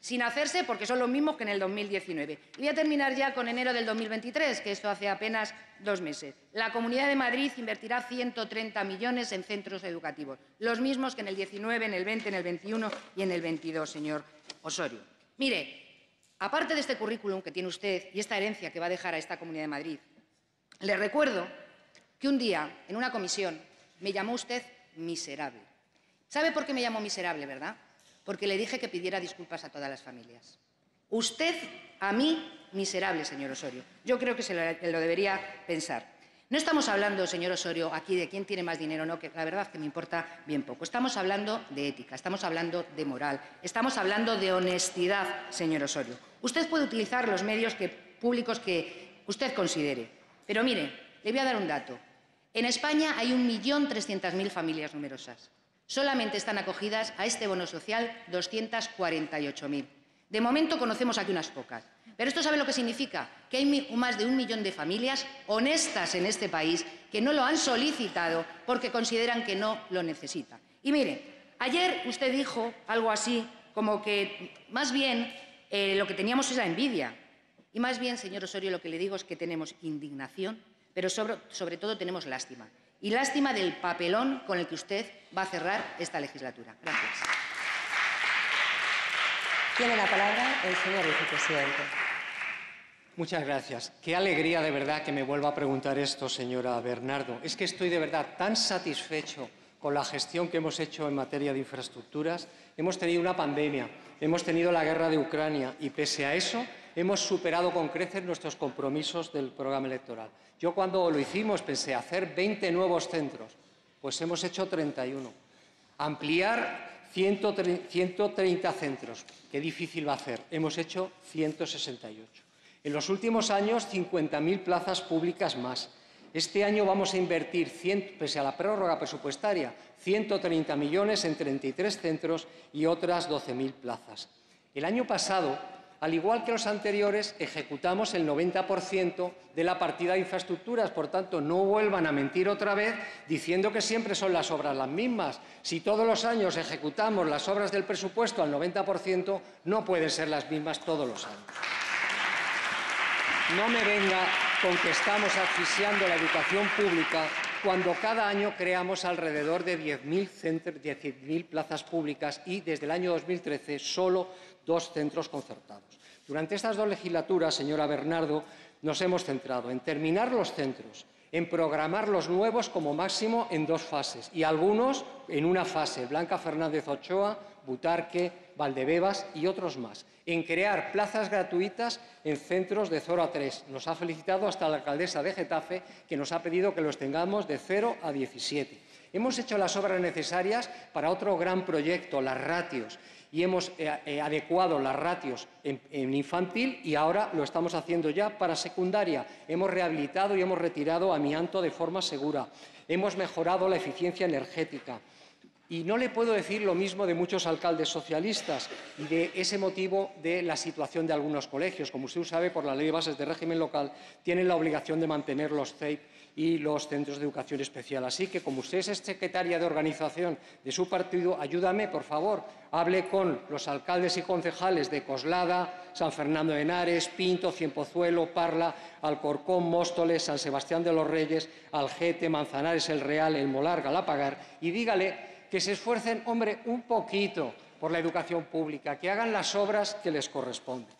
sin hacerse porque son los mismos que en el 2019. Y voy a terminar ya con enero del 2023, que esto hace apenas dos meses. La Comunidad de Madrid invertirá 130 millones en centros educativos, los mismos que en el 19, en el 20, en el 21 y en el 22, señor Osorio. Mire, aparte de este currículum que tiene usted y esta herencia que va a dejar a esta Comunidad de Madrid, le recuerdo que un día, en una comisión, me llamó usted miserable. ¿Sabe por qué me llamó miserable, verdad? Porque le dije que pidiera disculpas a todas las familias. Usted, a mí, miserable, señor Osorio. Yo creo que se lo, debería pensar. No estamos hablando, señor Osorio, aquí de quién tiene más dinero o no, que la verdad que me importa bien poco. Estamos hablando de ética, estamos hablando de moral, estamos hablando de honestidad, señor Osorio. Usted puede utilizar los medios públicos que usted considere, pero mire, le voy a dar un dato. En España hay 1.300.000 familias numerosas. Solamente están acogidas a este bono social 248.000. De momento conocemos aquí unas pocas. Pero esto sabe lo que significa, que hay más de un millón de familias honestas en este país que no lo han solicitado porque consideran que no lo necesitan. Y mire, ayer usted dijo algo así como que más bien eh, lo que teníamos era envidia. Y más bien, señor Osorio, lo que le digo es que tenemos indignación, pero sobre, sobre todo tenemos lástima. Y lástima del papelón con el que usted va a cerrar esta legislatura. Gracias. Tiene la palabra el señor vicepresidente. Muchas gracias. Qué alegría de verdad que me vuelva a preguntar esto, señora Bernardo. Es que estoy de verdad tan satisfecho con la gestión que hemos hecho en materia de infraestructuras. Hemos tenido una pandemia, hemos tenido la guerra de Ucrania y pese a eso hemos superado con creces nuestros compromisos del programa electoral. Yo cuando lo hicimos pensé hacer 20 nuevos centros, pues hemos hecho 31. Ampliar 130 centros, qué difícil va a hacer, hemos hecho 168. En los últimos años, 50.000 plazas públicas más. Este año vamos a invertir, pese a la prórroga presupuestaria, 130 millones en 33 centros y otras 12.000 plazas. El año pasado, al igual que los anteriores, ejecutamos el 90% de la partida de infraestructuras. Por tanto, no vuelvan a mentir otra vez diciendo que siempre son las obras las mismas. Si todos los años ejecutamos las obras del presupuesto al 90%, no pueden ser las mismas todos los años. No me venga con que estamos asfixiando la educación pública cuando cada año creamos alrededor de 10.000 plazas públicas y desde el año 2013 solo dos centros concertados. Durante estas dos legislaturas, señora Bernardo, nos hemos centrado en terminar los centros, en programar los nuevos como máximo en dos fases y algunos en una fase, Blanca Fernández Ochoa, Butarque, Valdebebas y otros más en crear plazas gratuitas en centros de 0 a 3. Nos ha felicitado hasta la alcaldesa de Getafe, que nos ha pedido que los tengamos de 0 a 17. Hemos hecho las obras necesarias para otro gran proyecto, las ratios, y hemos eh, eh, adecuado las ratios en, infantil y ahora lo estamos haciendo ya para secundaria. Hemos rehabilitado y hemos retirado amianto de forma segura. Hemos mejorado la eficiencia energética. Y no le puedo decir lo mismo de muchos alcaldes socialistas y de ese motivo de la situación de algunos colegios. Como usted sabe, por la Ley de Bases de Régimen Local, tienen la obligación de mantener los CEIP y los centros de educación especial. Así que, como usted es secretaria de organización de su partido, ayúdame, por favor, hable con los alcaldes y concejales de Coslada, San Fernando de Henares, Pinto, Cienpozuelo, Parla, Alcorcón, Móstoles, San Sebastián de los Reyes, Algete, Manzanares, El Real, El Molar, Galapagar, y dígale que se esfuercen, hombre, un poquito por la educación pública, que hagan las obras que les corresponden.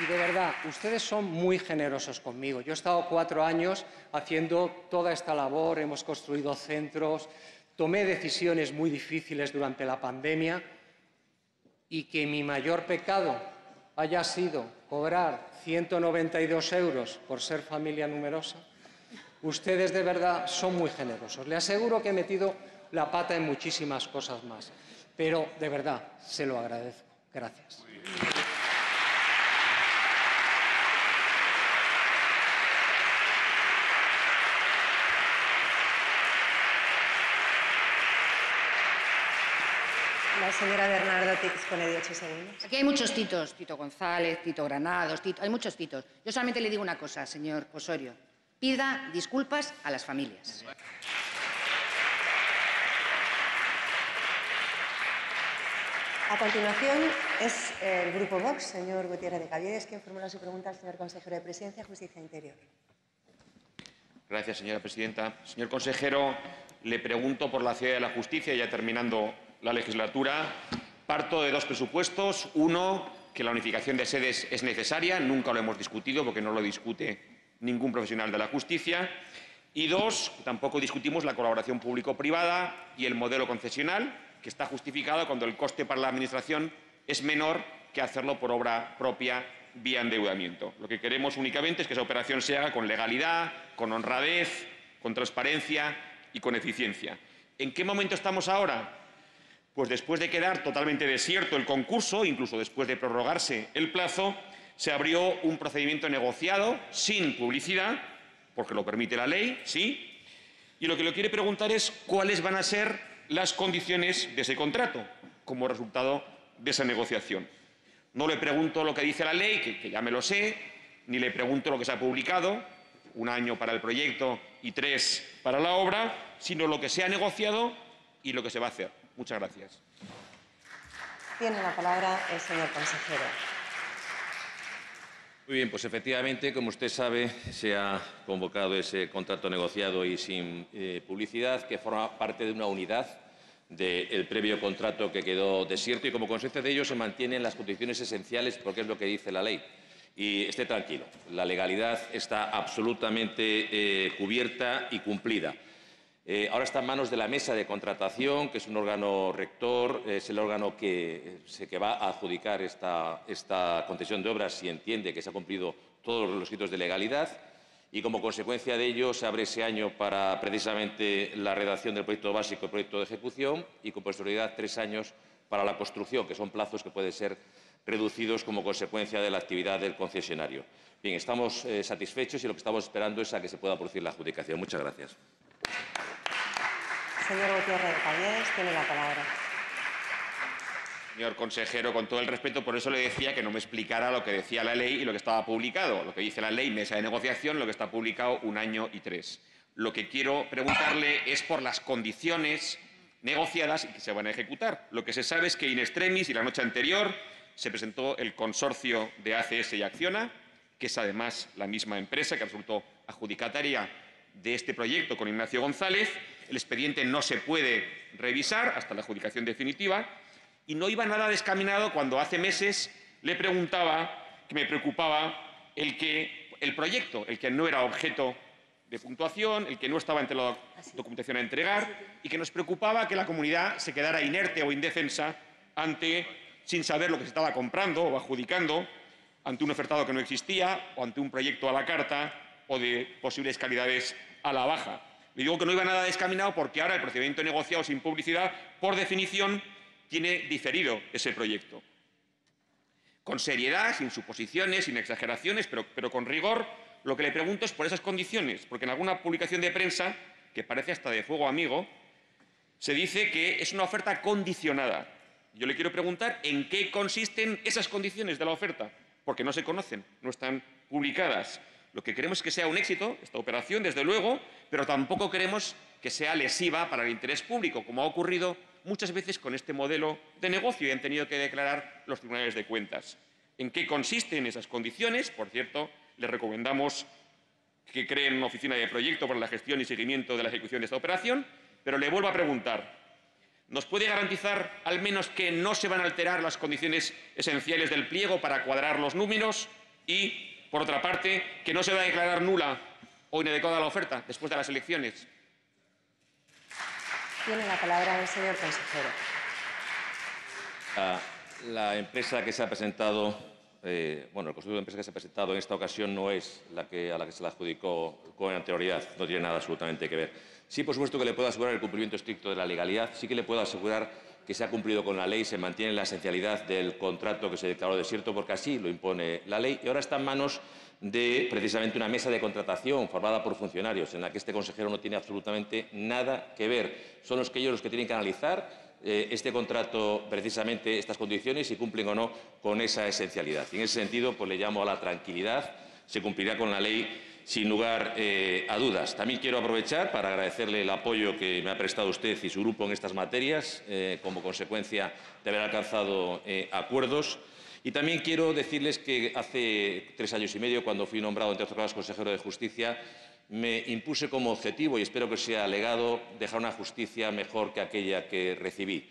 Y de verdad, ustedes son muy generosos conmigo. Yo he estado cuatro años haciendo toda esta labor, hemos construido centros, tomé decisiones muy difíciles durante la pandemia y que mi mayor pecado haya sido cobrar 192 euros por ser familia numerosa, ustedes de verdad son muy generosos. Le aseguro que he metido la pata en muchísimas cosas más, pero de verdad se lo agradezco. Gracias. La señora Bernardo dispone de ocho segundos. Aquí hay muchos titos, Tito González, Tito Granados, Tito, hay muchos titos. Yo solamente le digo una cosa, señor Osorio. Pida disculpas a las familias. A continuación es el Grupo Vox, señor Gutiérrez de Caviedes, quien formula su pregunta al señor consejero de Presidencia, Justicia e Interior. Gracias, señora presidenta. Señor consejero, le pregunto por la ciudad de la justicia, ya terminando la legislatura, parto de dos presupuestos. Uno, que la unificación de sedes es necesaria, nunca lo hemos discutido porque no lo discute ningún profesional de la justicia. Y dos, tampoco discutimos la colaboración público-privada y el modelo concesional, que está justificado cuando el coste para la Administración es menor que hacerlo por obra propia vía endeudamiento. Lo que queremos únicamente es que esa operación se haga con legalidad, con honradez, con transparencia y con eficiencia. ¿En qué momento estamos ahora? Pues después de quedar totalmente desierto el concurso, incluso después de prorrogarse el plazo, se abrió un procedimiento negociado sin publicidad, porque lo permite la ley, sí, y lo que le quiere preguntar es cuáles van a ser las condiciones de ese contrato como resultado de esa negociación. No le pregunto lo que dice la ley, que, ya me lo sé, ni le pregunto lo que se ha publicado, un año para el proyecto y tres para la obra, sino lo que se ha negociado y lo que se va a hacer. Muchas gracias. Tiene la palabra el señor consejero. Muy bien, pues efectivamente, como usted sabe, se ha convocado ese contrato negociado y sin eh, publicidad que forma parte de una unidad del previo contrato que quedó desierto y como consecuencia de ello se mantienen las condiciones esenciales porque es lo que dice la ley. Y esté tranquilo, la legalidad está absolutamente eh, cubierta y cumplida. Eh, ahora está en manos de la mesa de contratación, que es un órgano rector, es el órgano que, que va a adjudicar esta, esta concesión de obras si entiende que se han cumplido todos los requisitos de legalidad y como consecuencia de ello se abre ese año para precisamente la redacción del proyecto básico y proyecto de ejecución y con posterioridad tres años para la construcción, que son plazos que pueden ser reducidos como consecuencia de la actividad del concesionario. Bien, estamos eh, satisfechos y lo que estamos esperando es a que se pueda producir la adjudicación. Muchas gracias. Señor Gutiérrez tiene la palabra. Señor consejero, con todo el respeto, por eso le decía que no me explicara lo que decía la ley y lo que estaba publicado. Lo que dice la ley, mesa de negociación, lo que está publicado un año y tres. Lo que quiero preguntarle es por las condiciones negociadas y que se van a ejecutar. Lo que se sabe es que in extremis y la noche anterior se presentó el consorcio de ACS y Acciona, que es además la misma empresa que resultó adjudicataria de este proyecto con Ignacio González. El expediente no se puede revisar hasta la adjudicación definitiva y no iba nada descaminado cuando hace meses le preguntaba que me preocupaba el que el proyecto, el que no era objeto de puntuación, el que no estaba entre la documentación a entregar y que nos preocupaba que la comunidad se quedara inerte o indefensa ante, sin saber lo que se estaba comprando o adjudicando, ante un ofertado que no existía o ante un proyecto a la carta o de posibles calidades a la baja. Le digo que no iba nada descaminado porque ahora el procedimiento negociado sin publicidad, por definición, tiene diferido ese proyecto. Con seriedad, sin suposiciones, sin exageraciones, pero, pero con rigor, lo que le pregunto es por esas condiciones, porque en alguna publicación de prensa, que parece hasta de fuego amigo, se dice que es una oferta condicionada. Yo le quiero preguntar en qué consisten esas condiciones de la oferta, porque no se conocen, no están publicadas. Lo que queremos es que sea un éxito, esta operación, desde luego, pero tampoco queremos que sea lesiva para el interés público, como ha ocurrido muchas veces con este modelo de negocio y han tenido que declarar los tribunales de cuentas. ¿En qué consisten esas condiciones? Por cierto, les recomendamos que creen una oficina de proyecto para la gestión y seguimiento de la ejecución de esta operación, pero le vuelvo a preguntar, ¿nos puede garantizar al menos que no se van a alterar las condiciones esenciales del pliego para cuadrar los números y, por otra parte, que no se va a declarar nula o inadecuada la oferta después de las elecciones? Tiene la palabra el señor consejero. La, empresa que se ha presentado, eh, bueno, el conjunto de empresa que se ha presentado en esta ocasión no es la que, a la que se la adjudicó con anterioridad, no tiene nada absolutamente que ver. Sí, por supuesto que le puedo asegurar el cumplimiento estricto de la legalidad, sí que le puedo asegurar que se ha cumplido con la ley, se mantiene la esencialidad del contrato que se declaró desierto, porque así lo impone la ley, y ahora está en manos de precisamente una mesa de contratación formada por funcionarios, en la que este consejero no tiene absolutamente nada que ver. Son los que ellos los que tienen que analizar eh, este contrato, precisamente estas condiciones, si cumplen o no con esa esencialidad. Y en ese sentido, pues le llamo a la tranquilidad, se cumplirá con la ley sin lugar eh, a dudas. También quiero aprovechar para agradecerle el apoyo que me ha prestado usted y su grupo en estas materias, eh, como consecuencia de haber alcanzado acuerdos. Y también quiero decirles que hace tres años y medio, cuando fui nombrado, entre otras cosas, consejero de Justicia, me impuse como objetivo, y espero que sea legado, dejar una justicia mejor que aquella que recibí.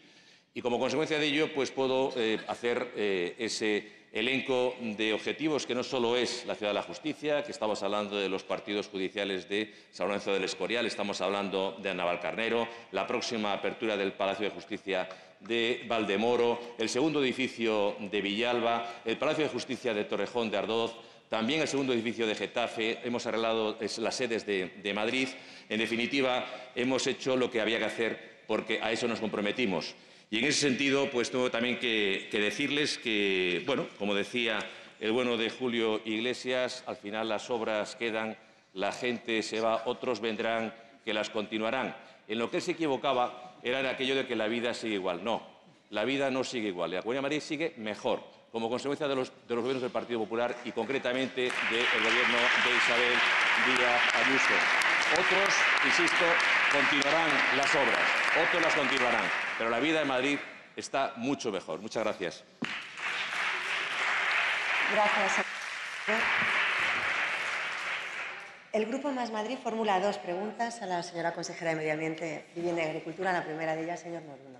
Y como consecuencia de ello, pues puedo eh, hacer eh, ese elenco de objetivos que no solo es la ciudad de la justicia, que estamos hablando de los partidos judiciales de San Lorenzo del Escorial, estamos hablando de Navalcarnero, la próxima apertura del Palacio de Justicia de Valdemoro, el segundo edificio de Villalba, el Palacio de Justicia de Torrejón de Ardoz, también el segundo edificio de Getafe, hemos arreglado las sedes de, de Madrid. En definitiva, hemos hecho lo que había que hacer porque a eso nos comprometimos. Y en ese sentido, pues tengo también que, decirles que, bueno, como decía el bueno de Julio Iglesias, al final las obras quedan, la gente se va, otros vendrán que las continuarán. En lo que él se equivocaba era en aquello de que la vida sigue igual. No, la vida no sigue igual. La Comunidad de Madrid sigue mejor, como consecuencia de los, de los gobiernos del Partido Popular y concretamente del gobierno de Isabel Díaz Ayuso. Otros, insisto, continuarán las obras, otros las continuarán, pero la vida en Madrid está mucho mejor. Muchas gracias. Gracias. El Grupo Más Madrid formula dos preguntas a la señora consejera de Medio Ambiente, Vivienda y Agricultura. La primera de ellas, señor Moruno.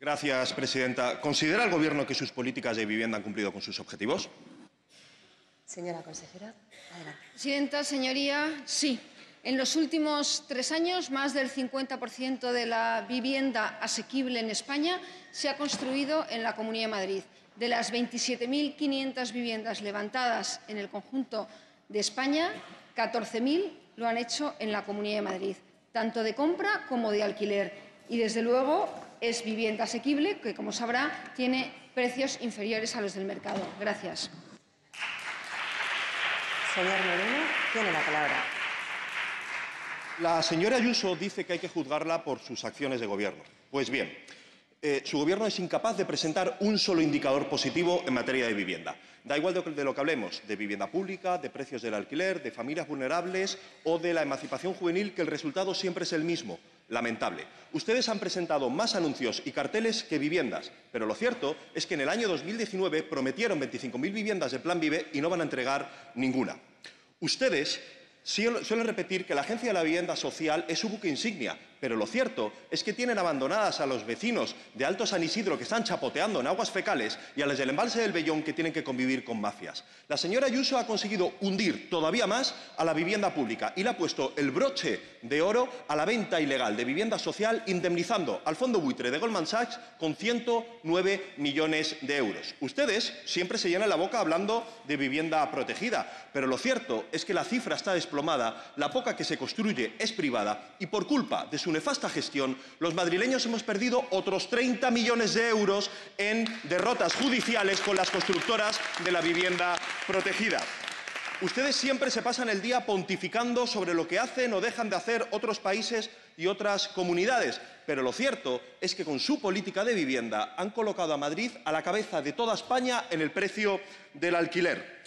Gracias, presidenta. ¿Considera el Gobierno que sus políticas de vivienda han cumplido con sus objetivos? Señora consejera, adelante. Presidenta, señoría, sí. En los últimos tres años, más del 50% de la vivienda asequible en España se ha construido en la Comunidad de Madrid. De las 27.500 viviendas levantadas en el conjunto de España, 14.000 lo han hecho en la Comunidad de Madrid, tanto de compra como de alquiler. Y, desde luego, es vivienda asequible que, como sabrá, tiene precios inferiores a los del mercado. Gracias. Señor Moreno, tiene la palabra. La señora Ayuso dice que hay que juzgarla por sus acciones de gobierno. Pues bien, eh, su gobierno es incapaz de presentar un solo indicador positivo en materia de vivienda. Da igual de, lo que hablemos, de vivienda pública, de precios del alquiler, de familias vulnerables o de la emancipación juvenil, que el resultado siempre es el mismo, lamentable. Ustedes han presentado más anuncios y carteles que viviendas, pero lo cierto es que en el año 2019 prometieron 25.000 viviendas de Plan Vive y no van a entregar ninguna. Ustedes suelen repetir que la Agencia de la Vivienda Social es su buque insignia, pero lo cierto es que tienen abandonadas a los vecinos de Alto San Isidro que están chapoteando en aguas fecales y a los del embalse del Bellón que tienen que convivir con mafias. La señora Ayuso ha conseguido hundir todavía más a la vivienda pública y le ha puesto el broche de oro a la venta ilegal de vivienda social, indemnizando al fondo buitre de Goldman Sachs con 109 millones de euros. Ustedes siempre se llenan la boca hablando de vivienda protegida, pero lo cierto es que la cifra está desplomada, la poca que se construye es privada y por culpa de su nefasta gestión, los madrileños hemos perdido otros 30 millones de euros en derrotas judiciales con las constructoras de la vivienda protegida. Ustedes siempre se pasan el día pontificando sobre lo que hacen o dejan de hacer otros países y otras comunidades, pero lo cierto es que con su política de vivienda han colocado a Madrid a la cabeza de toda España en el precio del alquiler.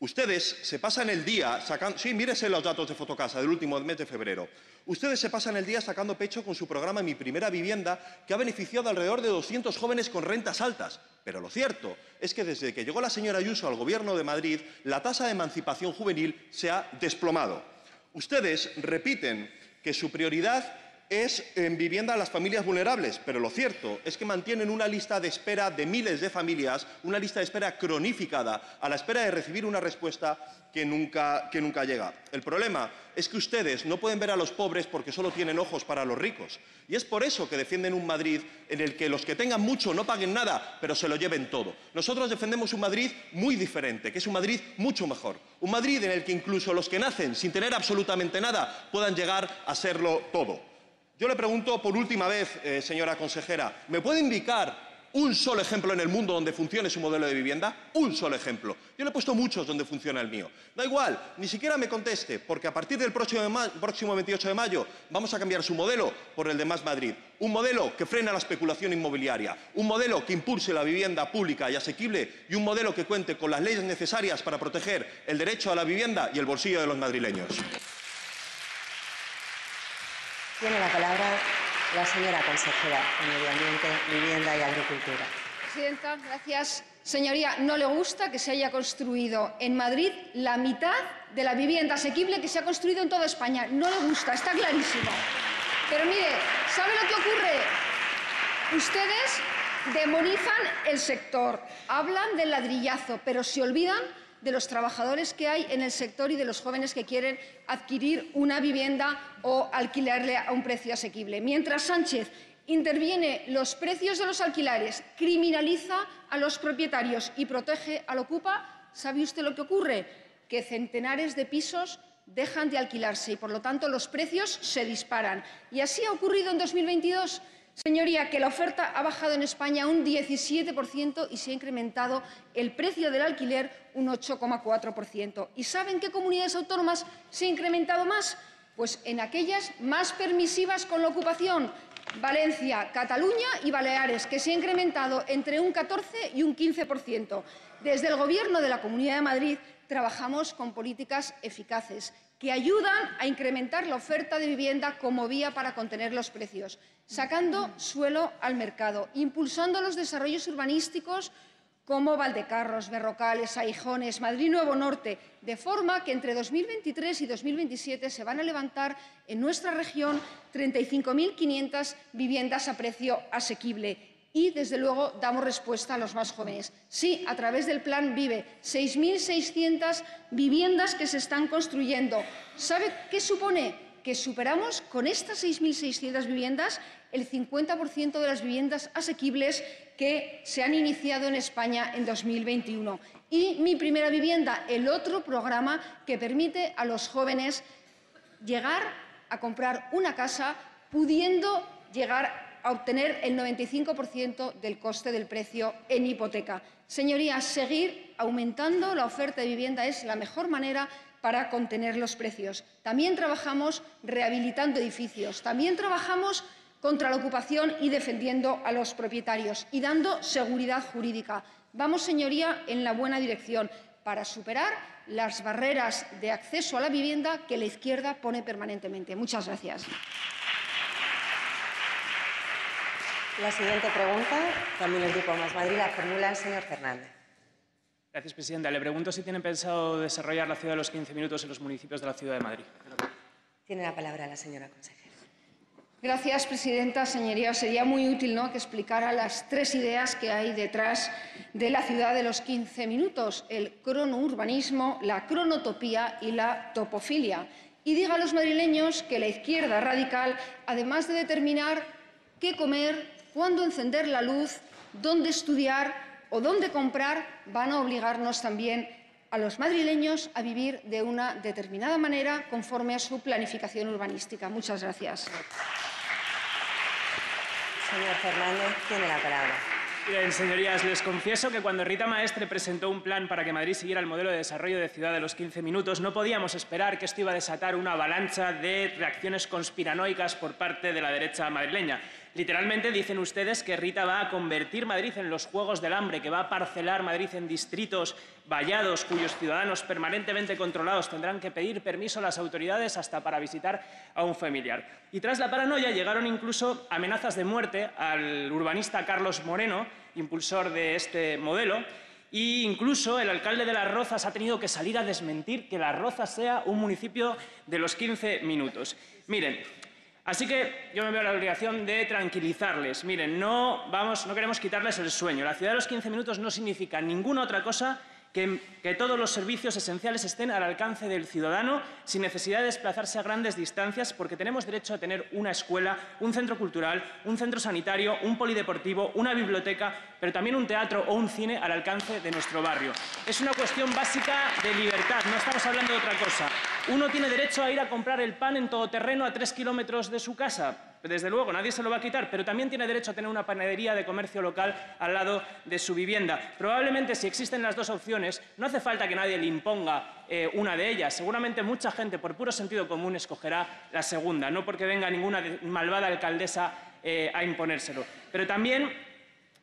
Ustedes se pasan el día sacando... Sí, mírese los datos de Fotocasa del último mes de febrero. Ustedes se pasan el día sacando pecho con su programa Mi Primera Vivienda, que ha beneficiado alrededor de 200 jóvenes con rentas altas. Pero lo cierto es que desde que llegó la señora Ayuso al Gobierno de Madrid, la tasa de emancipación juvenil se ha desplomado. Ustedes repiten que su prioridad es en vivienda a las familias vulnerables, pero lo cierto es que mantienen una lista de espera de miles de familias, una lista de espera cronificada, a la espera de recibir una respuesta que nunca, que nunca llega. El problema es que ustedes no pueden ver a los pobres porque solo tienen ojos para los ricos. Y es por eso que defienden un Madrid en el que los que tengan mucho no paguen nada, pero se lo lleven todo. Nosotros defendemos un Madrid muy diferente, que es un Madrid mucho mejor. Un Madrid en el que incluso los que nacen sin tener absolutamente nada puedan llegar a serlo todo. Yo le pregunto por última vez, eh, señora consejera, ¿me puede indicar un solo ejemplo en el mundo donde funcione su modelo de vivienda? Un solo ejemplo. Yo le he puesto muchos donde funciona el mío. Da igual, ni siquiera me conteste, porque a partir del próximo, próximo 28 de mayo vamos a cambiar su modelo por el de Más Madrid. Un modelo que frena la especulación inmobiliaria, un modelo que impulse la vivienda pública y asequible y un modelo que cuente con las leyes necesarias para proteger el derecho a la vivienda y el bolsillo de los madrileños. Tiene la palabra la señora consejera de Medio Ambiente, Vivienda y Agricultura. Presidenta, gracias. Señoría, no le gusta que se haya construido en Madrid la mitad de la vivienda asequible que se ha construido en toda España. No le gusta, está clarísimo. Pero mire, ¿sabe lo que ocurre? Ustedes demonizan el sector, hablan del ladrillazo, pero se olvidan de los trabajadores que hay en el sector y de los jóvenes que quieren adquirir una vivienda o alquilarle a un precio asequible. Mientras Sánchez interviene los precios de los alquilares, criminaliza a los propietarios y protege al ocupa, ¿sabe usted lo que ocurre? Que centenares de pisos dejan de alquilarse y, por lo tanto, los precios se disparan. Y así ha ocurrido en 2022. Señoría, que la oferta ha bajado en España un 17% y se ha incrementado el precio del alquiler un 8,4%. ¿Y saben qué comunidades autónomas se ha incrementado más? Pues en aquellas más permisivas con la ocupación, Valencia, Cataluña y Baleares, que se ha incrementado entre un 14 y un 15%. Desde el Gobierno de la Comunidad de Madrid trabajamos con políticas eficaces que ayudan a incrementar la oferta de vivienda como vía para contener los precios, sacando suelo al mercado, impulsando los desarrollos urbanísticos como Valdecarros, Berrocales, Aijones, Madrid Nuevo Norte, de forma que entre 2023 y 2027 se van a levantar en nuestra región 35.500 viviendas a precio asequible y, desde luego, damos respuesta a los más jóvenes. Sí, a través del Plan Vive, 6.600 viviendas que se están construyendo. ¿Sabe qué supone? Que superamos con estas 6.600 viviendas el 50% de las viviendas asequibles que se han iniciado en España en 2021. Y Mi Primera Vivienda, el otro programa que permite a los jóvenes llegar a comprar una casa pudiendo llegar a obtener el 95% del coste del precio en hipoteca. Señorías, seguir aumentando la oferta de vivienda es la mejor manera para contener los precios. También trabajamos rehabilitando edificios, también trabajamos contra la ocupación y defendiendo a los propietarios y dando seguridad jurídica. Vamos, señoría, en la buena dirección para superar las barreras de acceso a la vivienda que la izquierda pone permanentemente. Muchas gracias. La siguiente pregunta, también el Grupo Más Madrid, la formula el señor Fernández. Gracias, presidenta. Le pregunto si tienen pensado desarrollar la ciudad de los 15 minutos en los municipios de la ciudad de Madrid. Tiene la palabra la señora consejera. Gracias, presidenta. Señoría, sería muy útil ¿no? que explicara las tres ideas que hay detrás de la ciudad de los 15 minutos, el cronourbanismo, la cronotopía y la topofilia. Y diga a los madrileños que la izquierda radical, además de determinar qué comer, cuándo encender la luz, dónde estudiar o dónde comprar, van a obligarnos también a los madrileños a vivir de una determinada manera conforme a su planificación urbanística. Muchas gracias. Señor Fernández, tiene la palabra. Bien, señorías, les confieso que cuando Rita Maestre presentó un plan para que Madrid siguiera el modelo de desarrollo de ciudad de los 15 minutos, no podíamos esperar que esto iba a desatar una avalancha de reacciones conspiranoicas por parte de la derecha madrileña. Literalmente dicen ustedes que Rita va a convertir Madrid en los Juegos del Hambre, que va a parcelar Madrid en distritos vallados cuyos ciudadanos permanentemente controlados tendrán que pedir permiso a las autoridades hasta para visitar a un familiar. Y tras la paranoia llegaron incluso amenazas de muerte al urbanista Carlos Moreno, impulsor de este modelo, e incluso el alcalde de Las Rozas ha tenido que salir a desmentir que Las Rozas sea un municipio de los 15 minutos. Miren, Así que yo me veo la obligación de tranquilizarles. Miren, no, vamos, no queremos quitarles el sueño. La ciudad de los 15 minutos no significa ninguna otra cosa que, todos los servicios esenciales estén al alcance del ciudadano sin necesidad de desplazarse a grandes distancias porque tenemos derecho a tener una escuela, un centro cultural, un centro sanitario, un polideportivo, una biblioteca, pero también un teatro o un cine al alcance de nuestro barrio. Es una cuestión básica de libertad, no estamos hablando de otra cosa. Uno tiene derecho a ir a comprar el pan en todoterreno a tres kilómetros de su casa desde luego, nadie se lo va a quitar, pero también tiene derecho a tener una panadería de comercio local al lado de su vivienda. Probablemente, si existen las dos opciones, no hace falta que nadie le imponga eh, una de ellas. Seguramente mucha gente, por puro sentido común, escogerá la segunda, no porque venga ninguna malvada alcaldesa eh, a imponérselo. Pero también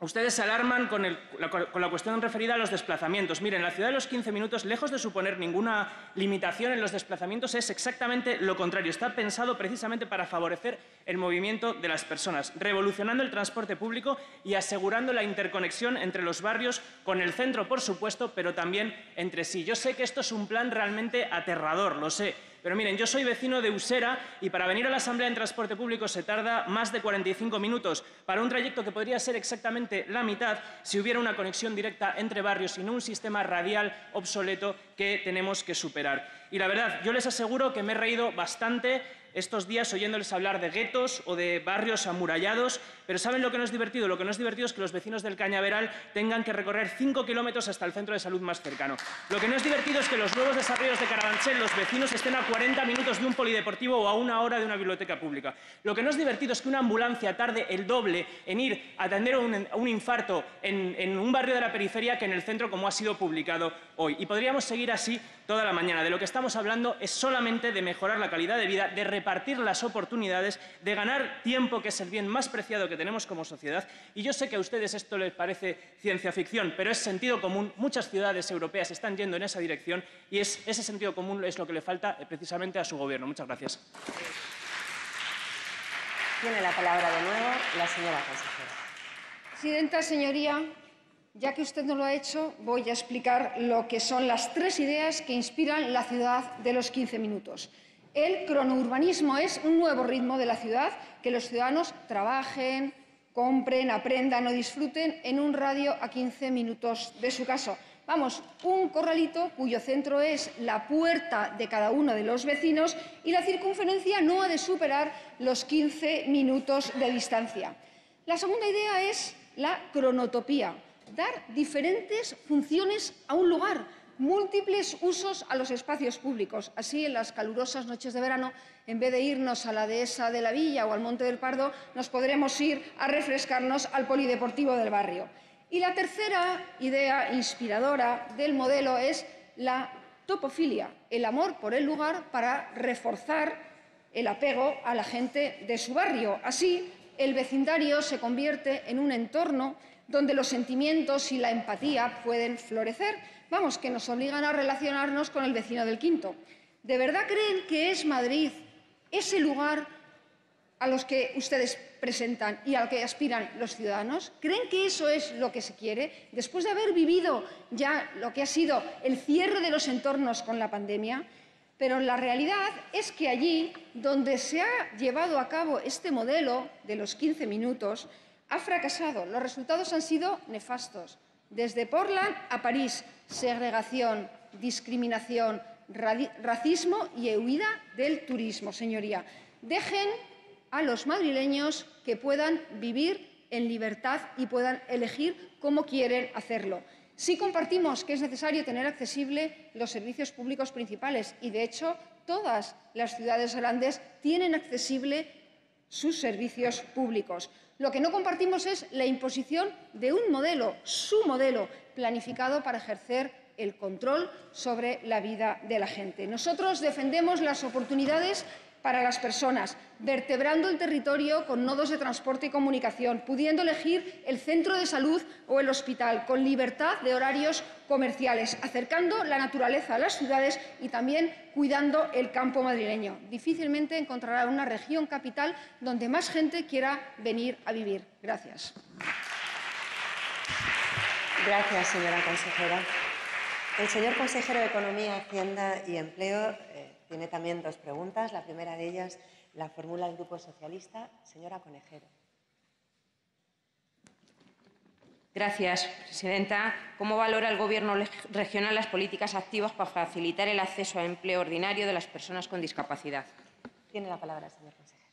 Ustedes se alarman con, la, cuestión referida a los desplazamientos. Miren, la ciudad de los 15 minutos, lejos de suponer ninguna limitación en los desplazamientos, es exactamente lo contrario. Está pensado precisamente para favorecer el movimiento de las personas, revolucionando el transporte público y asegurando la interconexión entre los barrios con el centro, por supuesto, pero también entre sí. Yo sé que esto es un plan realmente aterrador, lo sé, Pero miren, yo soy vecino de Usera y para venir a la Asamblea en transporte público se tarda más de 45 minutos para un trayecto que podría ser exactamente la mitad si hubiera una conexión directa entre barrios y no un sistema radial obsoleto que tenemos que superar. Y la verdad, yo les aseguro que me he reído bastante estos días oyéndoles hablar de guetos o de barrios amurallados, pero ¿saben lo que no es divertido? Lo que no es divertido es que los vecinos del Cañaveral tengan que recorrer 5 kilómetros hasta el centro de salud más cercano. Lo que no es divertido es que los nuevos desarrollos de Carabanchel los vecinos estén a 40 minutos de un polideportivo o a una hora de una biblioteca pública. Lo que no es divertido es que una ambulancia tarde el doble en ir a atender un, infarto en, en un barrio de la periferia que en el centro como ha sido publicado hoy. Y podríamos seguir así toda la mañana. De lo que estamos hablando es solamente de mejorar la calidad de vida, de repartir las oportunidades, de ganar tiempo, que es el bien más preciado que tenemos como sociedad. Y yo sé que a ustedes esto les parece ciencia ficción, pero es sentido común. Muchas ciudades europeas están yendo en esa dirección y es, ese sentido común es lo que le falta eh, precisamente a su gobierno. Muchas gracias. Tiene la palabra de nuevo la señora consejera. Presidenta, señoría, ya que usted no lo ha hecho, voy a explicar lo que son las tres ideas que inspiran la ciudad de los 15 minutos. El cronourbanismo es un nuevo ritmo de la ciudad, que los ciudadanos trabajen, compren, aprendan o disfruten en un radio a 15 minutos de su casa. Vamos, un corralito cuyo centro es la puerta de cada uno de los vecinos y la circunferencia no ha de superar los 15 minutos de distancia. La segunda idea es la cronotopía, dar diferentes funciones a un lugar, múltiples usos a los espacios públicos. Así, en las calurosas noches de verano, en vez de irnos a la dehesa de la Villa o al Monte del Pardo, nos podremos ir a refrescarnos al polideportivo del barrio. Y la tercera idea inspiradora del modelo es la topofilia, el amor por el lugar para reforzar el apego a la gente de su barrio. Así, el vecindario se convierte en un entorno donde los sentimientos y la empatía pueden florecer. Vamos, que nos obligan a relacionarnos con el vecino del quinto. ¿De verdad creen que es Madrid ese lugar a los que ustedes presentan y al que aspiran los ciudadanos? ¿Creen que eso es lo que se quiere? Después de haber vivido ya lo que ha sido el cierre de los entornos con la pandemia, pero la realidad es que allí donde se ha llevado a cabo este modelo de los 15 minutos, ha fracasado. Los resultados han sido nefastos. Desde Portland a París, segregación, discriminación, racismo y huida del turismo, señoría. Dejen a los madrileños que puedan vivir en libertad y puedan elegir cómo quieren hacerlo. Sí compartimos que es necesario tener accesibles los servicios públicos principales y, de hecho, todas las ciudades grandes tienen accesible sus servicios públicos. Lo que no compartimos es la imposición de un modelo, su modelo, planificado para ejercer el control sobre la vida de la gente. Nosotros defendemos las oportunidades para las personas, vertebrando el territorio con nodos de transporte y comunicación, pudiendo elegir el centro de salud o el hospital, con libertad de horarios comerciales, acercando la naturaleza a las ciudades y también cuidando el campo madrileño. Difícilmente encontrará una región capital donde más gente quiera venir a vivir. Gracias. Gracias, señora consejera. El señor consejero de Economía, Hacienda y Empleo eh, tiene también dos preguntas. La primera de ellas la formula el Grupo Socialista. Señora Conejero. Gracias, presidenta. ¿Cómo valora el Gobierno regional las políticas activas para facilitar el acceso a empleo ordinario de las personas con discapacidad? Tiene la palabra, señor consejero.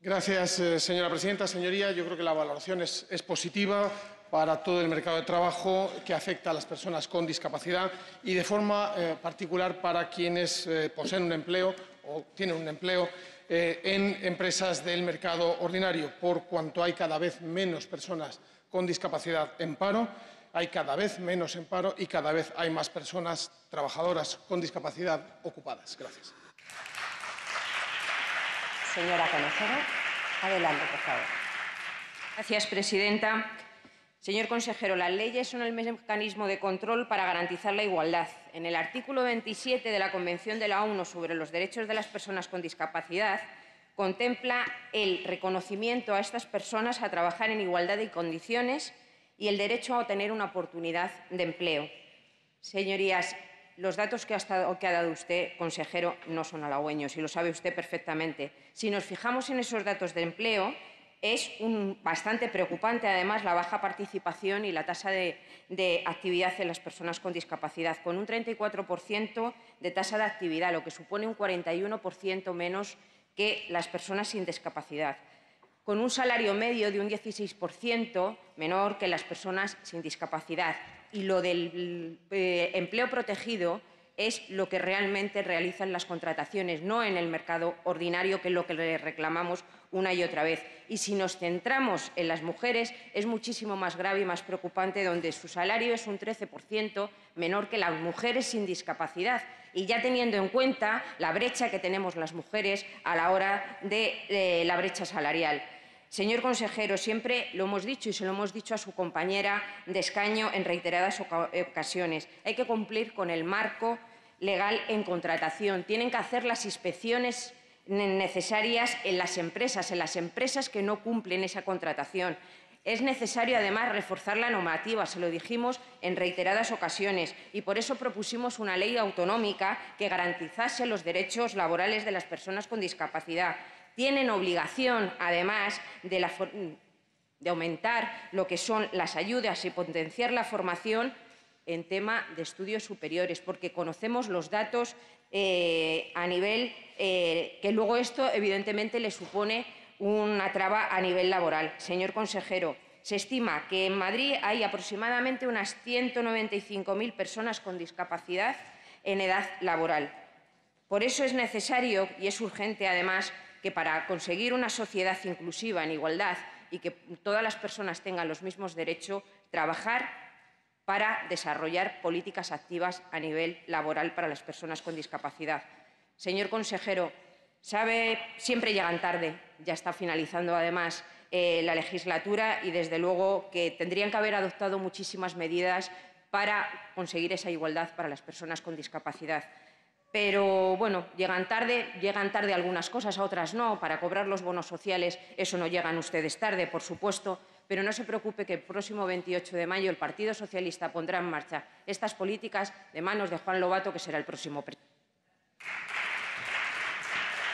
Gracias, eh, señora presidenta. Señoría, yo creo que la valoración es, es positiva para todo el mercado de trabajo que afecta a las personas con discapacidad y de forma eh, particular para quienes eh, poseen un empleo o tienen un empleo eh, en empresas del mercado ordinario, por cuanto hay cada vez menos personas con discapacidad en paro, hay cada vez menos en paro y cada vez hay más personas trabajadoras con discapacidad ocupadas. Gracias. Señora Conejero, adelante, por favor. Gracias, presidenta. Señor consejero, las leyes son el mecanismo de control para garantizar la igualdad. En el artículo 27 de la Convención de la ONU sobre los derechos de las personas con discapacidad contempla el reconocimiento a estas personas a trabajar en igualdad de condiciones y el derecho a obtener una oportunidad de empleo. Señorías, los datos que ha, que ha, dado usted, consejero, no son halagüeños y lo sabe usted perfectamente. Si nos fijamos en esos datos de empleo, es bastante preocupante, además, la baja participación y la tasa de, de actividad en las personas con discapacidad, con un 34% de tasa de actividad, lo que supone un 41% menos que las personas sin discapacidad, con un salario medio de un 16% menor que las personas sin discapacidad. Y lo del eh, empleo protegido es lo que realmente realizan las contrataciones, no en el mercado ordinario, que es lo que le reclamamos una y otra vez. Y si nos centramos en las mujeres, es muchísimo más grave y más preocupante, donde su salario es un 13% menor que las mujeres sin discapacidad. Y ya teniendo en cuenta la brecha que tenemos las mujeres a la hora de eh, la brecha salarial. Señor consejero, siempre lo hemos dicho y se lo hemos dicho a su compañera de escaño en reiteradas ocasiones. Hay que cumplir con el marco legal en contratación. Tienen que hacer las inspecciones necesarias en las empresas, en las empresas que no cumplen esa contratación. Es necesario, además, reforzar la normativa, se lo dijimos en reiteradas ocasiones, y por eso propusimos una ley autonómica que garantizase los derechos laborales de las personas con discapacidad. Tienen obligación, además, de, la, de aumentar lo que son las ayudas y potenciar la formación en tema de estudios superiores, porque conocemos los datos eh, a nivel eh, que luego esto, evidentemente, le supone una traba a nivel laboral. Señor consejero, se estima que en Madrid hay aproximadamente unas 195.000 personas con discapacidad en edad laboral. Por eso es necesario y es urgente, además, que para conseguir una sociedad inclusiva en igualdad y que todas las personas tengan los mismos derechos, trabajar para desarrollar políticas activas a nivel laboral para las personas con discapacidad. Señor consejero, sabe, siempre llegan tarde, ya está finalizando además eh, la legislatura y desde luego que tendrían que haber adoptado muchísimas medidas para conseguir esa igualdad para las personas con discapacidad. Pero bueno, llegan tarde, llegan tarde algunas cosas, a otras no. Para cobrar los bonos sociales, eso no llegan ustedes tarde, por supuesto pero no se preocupe que el próximo 28 de mayo el Partido Socialista pondrá en marcha estas políticas de manos de Juan Lobato, que será el próximo presidente.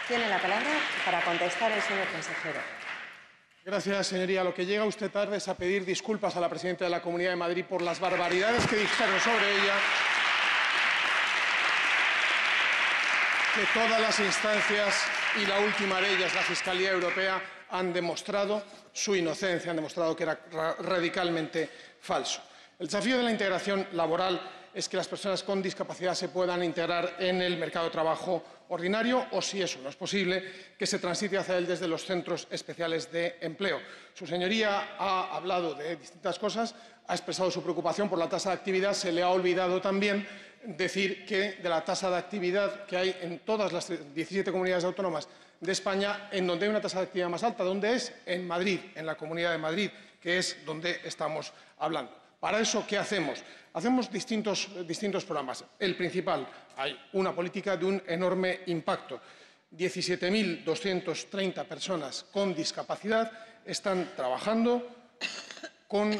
Tiene la palabra para contestar el señor consejero. Gracias, señoría. Lo que llega usted tarde es a pedir disculpas a la presidenta de la Comunidad de Madrid por las barbaridades que dijeron sobre ella. Que todas las instancias y la última de ellas, la Fiscalía Europea, han demostrado su inocencia, han demostrado que era radicalmente falso. El desafío de la integración laboral es que las personas con discapacidad se puedan integrar en el mercado de trabajo ordinario o, si eso no es posible, que se transite hacia él desde los centros especiales de empleo. Su señoría ha hablado de distintas cosas, ha expresado su preocupación por la tasa de actividad, se le ha olvidado también decir que de la tasa de actividad que hay en todas las 17 comunidades autónomas de España, en donde hay una tasa de actividad más alta. ¿Dónde es? En Madrid, en la Comunidad de Madrid, que es donde estamos hablando. Para eso, ¿qué hacemos? Hacemos distintos, distintos programas. El principal, hay una política de un enorme impacto. 17.230 personas con discapacidad están trabajando con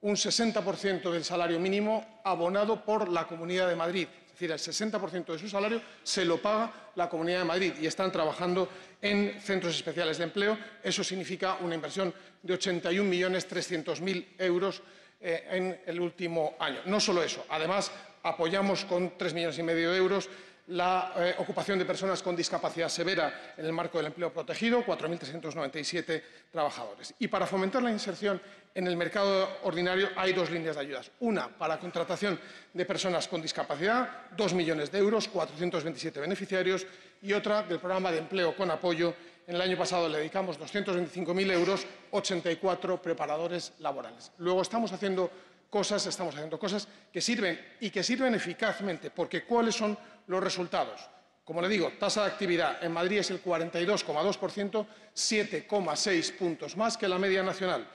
un 60% del salario mínimo abonado por la Comunidad de Madrid decir, el 60% de su salario se lo paga la Comunidad de Madrid y están trabajando en centros especiales de empleo. Eso significa una inversión de 81.300.000 euros eh, en el último año. No solo eso, además apoyamos con 3 millones y medio de euros la eh, ocupación de personas con discapacidad severa en el marco del empleo protegido, 4.397 trabajadores. Y para fomentar la inserción en el mercado ordinario hay dos líneas de ayudas. Una para contratación de personas con discapacidad, 2 millones de euros, 427 beneficiarios, y otra del programa de empleo con apoyo. En el año pasado le dedicamos 225.000 euros, 84 preparadores laborales. Luego estamos haciendo cosas, estamos haciendo cosas que sirven y que sirven eficazmente, porque ¿cuáles son los resultados? Como le digo, tasa de actividad en Madrid es el 42,2%, 7,6 puntos más que la media nacional.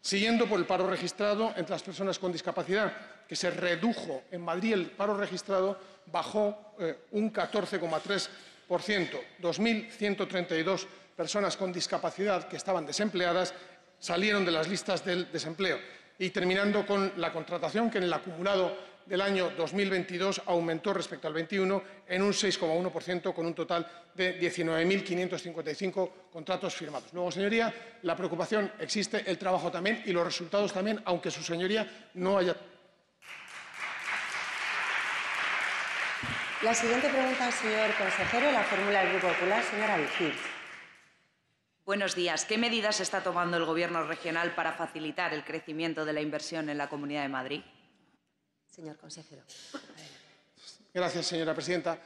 Siguiendo por el paro registrado entre las personas con discapacidad, que se redujo en Madrid, el paro registrado bajó eh, un 14,3%, 2.132 personas con discapacidad que estaban desempleadas salieron de las listas del desempleo Y terminando con la contratación, que en el acumulado del año 2022 aumentó respecto al 21 en un 6,1%, con un total de 19.555 contratos firmados. Luego, señoría, la preocupación existe, el trabajo también y los resultados también, aunque su señoría no haya. La siguiente pregunta al señor consejero la fórmula del Grupo Popular, señora Vigil. Buenos días. ¿Qué medidas está tomando el Gobierno regional para facilitar el crecimiento de la inversión en la Comunidad de Madrid? Señor consejero. Gracias, señora presidenta.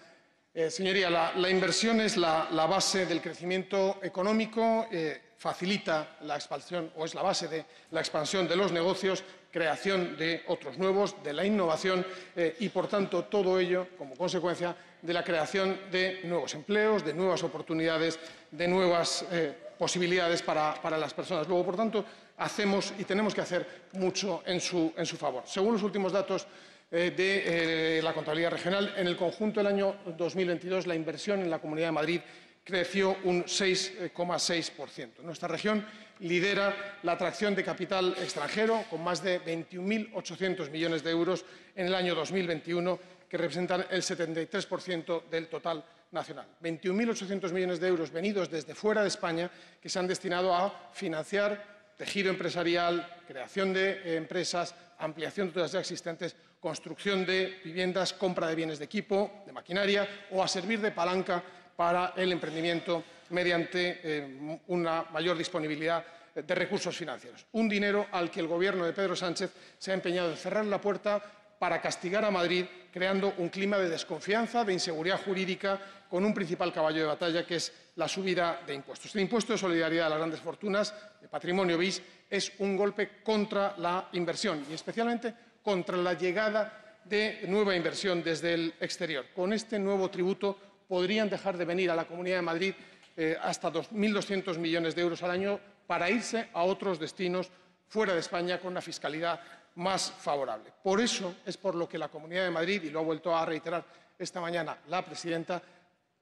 Eh, señoría, la, inversión es la, base del crecimiento económico, eh, facilita la expansión o es la base de la expansión de los negocios, creación de otros nuevos, de la innovación eh, y, por tanto, todo ello como consecuencia de la creación de nuevos empleos, de nuevas oportunidades, de nuevas posibilidades para, para, las personas. Luego, por tanto, hacemos y tenemos que hacer mucho en su, en su favor. Según los últimos datos eh, de eh, la contabilidad regional, en el conjunto del año 2022 la inversión en la Comunidad de Madrid creció un 6,6%. Nuestra región lidera la atracción de capital extranjero con más de 21.800 millones de euros en el año 2021, que representan el 73% del total nacional. 21.800 millones de euros venidos desde fuera de España que se han destinado a financiar tejido empresarial, creación de eh, empresas, ampliación de todas las existentes, construcción de viviendas, compra de bienes de equipo, de maquinaria o a servir de palanca para el emprendimiento mediante eh, una mayor disponibilidad de recursos financieros. Un dinero al que el Gobierno de Pedro Sánchez se ha empeñado en cerrar la puerta para castigar a Madrid, creando un clima de desconfianza, de inseguridad jurídica, con un principal caballo de batalla, que es la subida de impuestos. El impuesto de solidaridad de las grandes fortunas, de patrimonio BIS, es un golpe contra la inversión y especialmente contra la llegada de nueva inversión desde el exterior. Con este nuevo tributo podrían dejar de venir a la Comunidad de Madrid eh, hasta 2.200 millones de euros al año para irse a otros destinos fuera de España con una fiscalidad más favorable. Por eso es por lo que la Comunidad de Madrid, y lo ha vuelto a reiterar esta mañana la presidenta,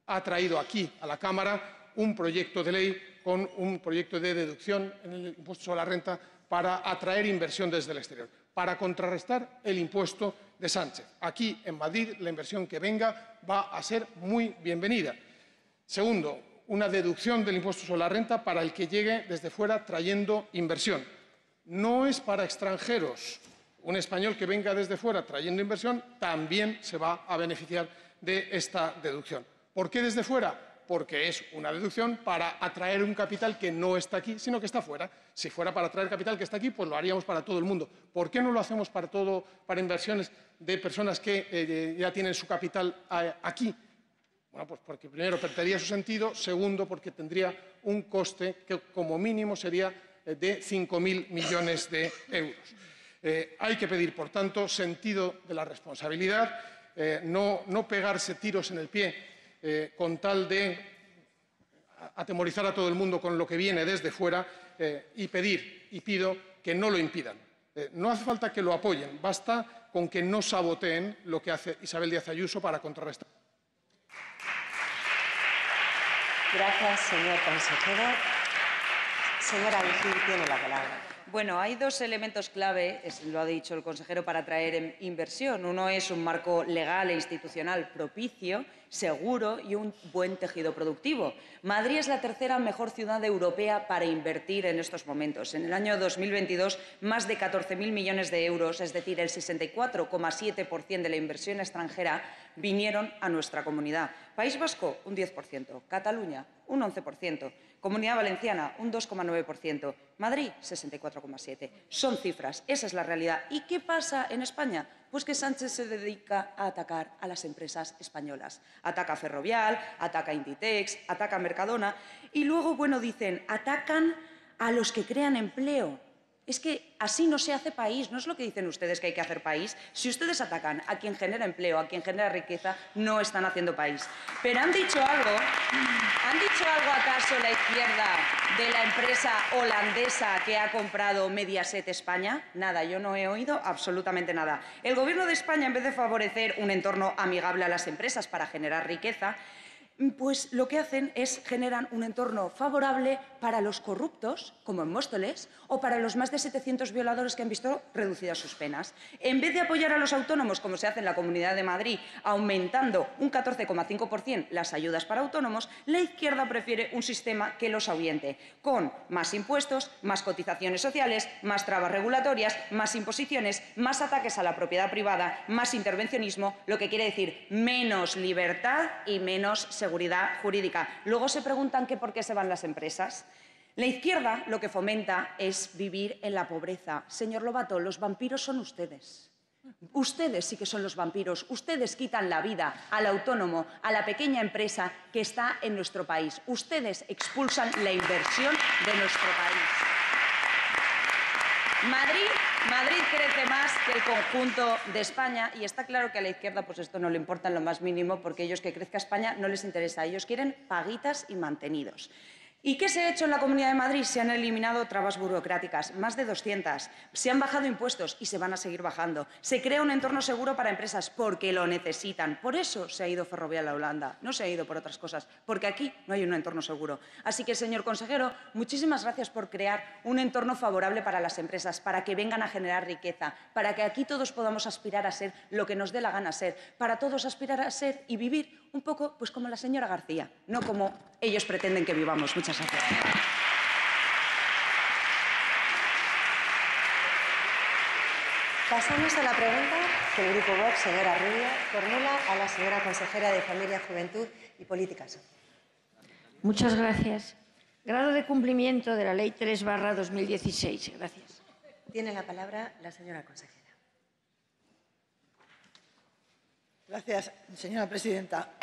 ha traído aquí a la Cámara un proyecto de ley con un proyecto de deducción en el impuesto sobre la renta para atraer inversión desde el exterior, para contrarrestar el impuesto de Sánchez. Aquí, en Madrid, la inversión que venga va a ser muy bienvenida. Segundo, una deducción del impuesto sobre la renta para el que llegue desde fuera trayendo inversión no es para extranjeros. Un español que venga desde fuera trayendo inversión también se va a beneficiar de esta deducción. ¿Por qué desde fuera? Porque es una deducción para atraer un capital que no está aquí, sino que está fuera. Si fuera para atraer capital que está aquí, pues lo haríamos para todo el mundo. ¿Por qué no lo hacemos para todo, para inversiones de personas que eh, ya tienen su capital eh, aquí? Bueno, pues porque primero perdería su sentido, segundo porque tendría un coste que como mínimo sería de 5.000 millones de euros. Eh, hay que pedir, por tanto, sentido de la responsabilidad, eh, no, pegarse tiros en el pie eh, con tal de atemorizar a todo el mundo con lo que viene desde fuera y pedir, y pido, que no lo impidan. no hace falta que lo apoyen, basta con que no saboteen lo que hace Isabel Díaz Ayuso para contrarrestar. Gracias, señor consejero. Señora Vigil, tiene la palabra. Bueno, hay dos elementos clave, lo ha dicho el consejero, para atraer inversión. Uno es un marco legal e institucional propicio, seguro y un buen tejido productivo. Madrid es la tercera mejor ciudad europea para invertir en estos momentos. En el año 2022, más de 14.000 millones de euros, es decir, el 64,7% de la inversión extranjera, vinieron a nuestra comunidad. País Vasco, un 10%. Cataluña, un 11%. Comunidad Valenciana, un 2,9%. Madrid, 64,7%. Son cifras, esa es la realidad. ¿Y qué pasa en España? Pues que Sánchez se dedica a atacar a las empresas españolas. Ataca Ferrovial, ataca Inditex, ataca Mercadona y luego, bueno, dicen, atacan a los que crean empleo. Es que así no se hace país, no es lo que dicen ustedes que hay que hacer país. Si ustedes atacan a quien genera empleo, a quien genera riqueza, no están haciendo país. Pero han dicho algo, ¿han dicho algo acaso la izquierda de la empresa holandesa que ha comprado Mediaset España? Nada, yo no he oído absolutamente nada. El Gobierno de España, en vez de favorecer un entorno amigable a las empresas para generar riqueza, pues lo que hacen es generan un entorno favorable para los corruptos, como en Móstoles, o para los más de 700 violadores que han visto reducidas sus penas. En vez de apoyar a los autónomos, como se hace en la Comunidad de Madrid, aumentando un 14,5% las ayudas para autónomos, la izquierda prefiere un sistema que los ahuyente, con más impuestos, más cotizaciones sociales, más trabas regulatorias, más imposiciones, más ataques a la propiedad privada, más intervencionismo, lo que quiere decir menos libertad y menos seguridad seguridad jurídica. Luego se preguntan que por qué se van las empresas. La izquierda lo que fomenta es vivir en la pobreza. Señor Lobato, los vampiros son ustedes. Ustedes sí que son los vampiros. Ustedes quitan la vida al autónomo, a la pequeña empresa que está en nuestro país. Ustedes expulsan la inversión de nuestro país. Madrid, Madrid crece más que el conjunto de España y está claro que a la izquierda pues esto no le importa en lo más mínimo porque ellos que crezca España no les interesa. Ellos quieren paguitas y mantenidos. ¿Y qué se ha hecho en la Comunidad de Madrid? Se han eliminado trabas burocráticas, más de 200. Se han bajado impuestos y se van a seguir bajando. Se crea un entorno seguro para empresas porque lo necesitan. Por eso se ha ido Ferrovial a Holanda. No se ha ido por otras cosas, porque aquí no hay un entorno seguro. Así que, señor consejero, muchísimas gracias por crear un entorno favorable para las empresas, para que vengan a generar riqueza, para que aquí todos podamos aspirar a ser lo que nos dé la gana ser, para todos aspirar a ser y vivir un poco pues como la señora García, no como ellos pretenden que vivamos. Muchas Pasamos a la pregunta que el Grupo Vox, señora Rubio, formula a la señora consejera de Familia, Juventud y Políticas. Muchas gracias. Grado de cumplimiento de la Ley 3 barra 2016. Gracias. Tiene la palabra la señora consejera. Gracias, señora presidenta. [clears throat]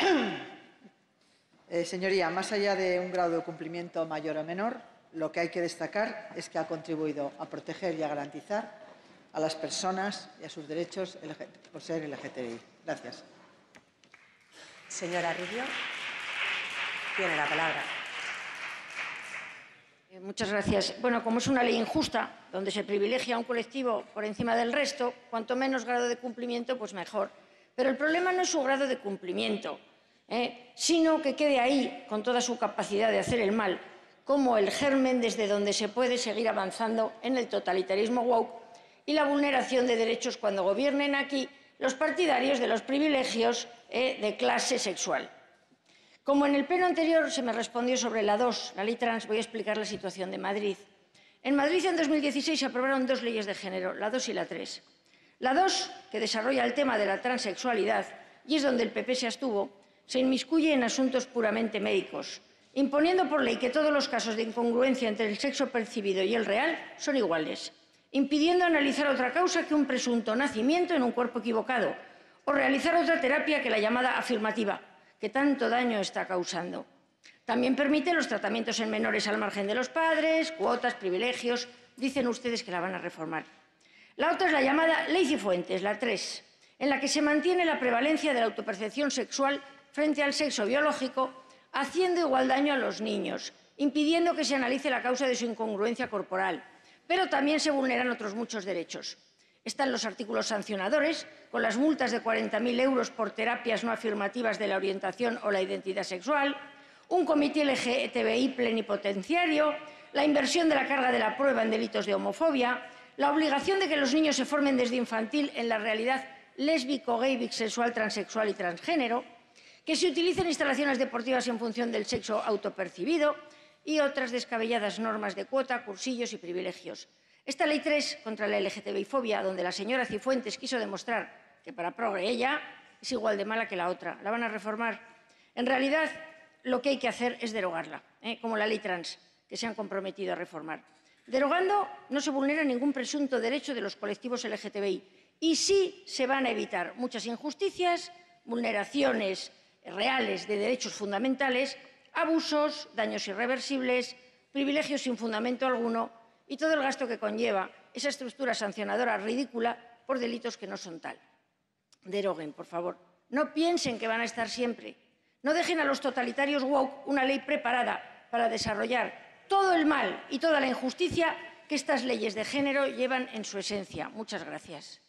Eh, señoría, más allá de un grado de cumplimiento mayor o menor, lo que hay que destacar es que ha contribuido a proteger y a garantizar a las personas y a sus derechos por ser LGTBI. Gracias. Señora Rubio, tiene la palabra. Eh, muchas gracias. Bueno, como es una ley injusta, donde se privilegia a un colectivo por encima del resto, cuanto menos grado de cumplimiento, pues mejor. Pero el problema no es su grado de cumplimiento, ¿eh? sino que quede ahí con toda su capacidad de hacer el mal, como el germen desde donde se puede seguir avanzando en el totalitarismo woke y la vulneración de derechos cuando gobiernen aquí los partidarios de los privilegios ¿eh? de clase sexual. Como en el pleno anterior se me respondió sobre la 2, la ley trans, voy a explicar la situación de Madrid. En Madrid en 2016 se aprobaron dos leyes de género, la 2 y la 3. La 2, que desarrolla el tema de la transexualidad, y es donde el PP se abstuvo, se inmiscuye en asuntos puramente médicos, imponiendo por ley que todos los casos de incongruencia entre el sexo percibido y el real son iguales, impidiendo analizar otra causa que un presunto nacimiento en un cuerpo equivocado o realizar otra terapia que la llamada afirmativa, que tanto daño está causando. También permite los tratamientos en menores al margen de los padres, cuotas, privilegios. Dicen ustedes que la van a reformar. La otra es la llamada Ley Cifuentes, la 3, en la que se mantiene la prevalencia de la autopercepción sexual frente al sexo biológico, haciendo igual daño a los niños, impidiendo que se analice la causa de su incongruencia corporal. Pero también se vulneran otros muchos derechos. Están los artículos sancionadores, con las multas de 40.000 euros por terapias no afirmativas de la orientación o la identidad sexual, un comité LGTBI plenipotenciario, la inversión de la carga de la prueba en delitos de homofobia, la obligación de que los niños se formen desde infantil en la realidad lésbico, gay, bisexual, transexual y transgénero, que se utilicen instalaciones deportivas en función del sexo autopercibido y otras descabelladas normas de cuota, cursillos y privilegios. Esta Ley 3 contra la LGTBI-fobia, donde la señora Cifuentes quiso demostrar que para progre ella es igual de mala que la otra, la van a reformar. En realidad, lo que hay que hacer es derogarla, ¿eh? como la Ley Trans, que se han comprometido a reformar. Derogando no se vulnera ningún presunto derecho de los colectivos LGTBI y sí se van a evitar muchas injusticias, vulneraciones reales de derechos fundamentales, abusos, daños irreversibles, privilegios sin fundamento alguno y todo el gasto que conlleva esa estructura sancionadora ridícula por delitos que no son tal. Deroguen, por favor. No piensen que van a estar siempre. No dejen a los totalitarios woke una ley preparada para desarrollar todo el mal y toda la injusticia que estas leyes de género llevan en su esencia. Muchas gracias.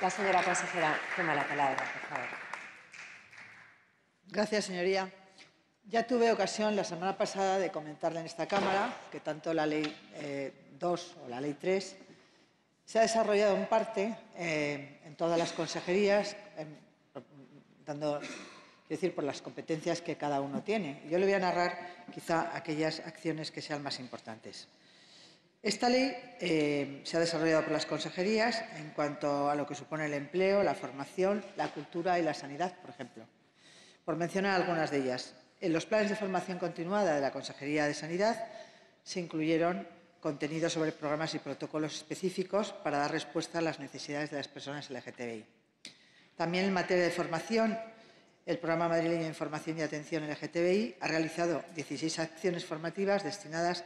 La señora consejera toma la palabra, por favor. Gracias, señoría. Ya tuve ocasión la semana pasada de comentarle en esta Cámara que tanto la Ley 2 eh, o la Ley 3 se ha desarrollado en parte eh, en todas las consejerías, dando, decir, por las competencias que cada uno tiene. Yo le voy a narrar quizá aquellas acciones que sean más importantes. Esta ley eh, se ha desarrollado por las consejerías en cuanto a lo que supone el empleo, la formación, la cultura y la sanidad, por ejemplo. Por mencionar algunas de ellas, en los planes de formación continuada de la Consejería de Sanidad se incluyeron contenidos sobre programas y protocolos específicos para dar respuesta a las necesidades de las personas LGTBI. También en materia de formación, el Programa Madrileño de Información y Atención LGTBI ha realizado 16 acciones formativas destinadas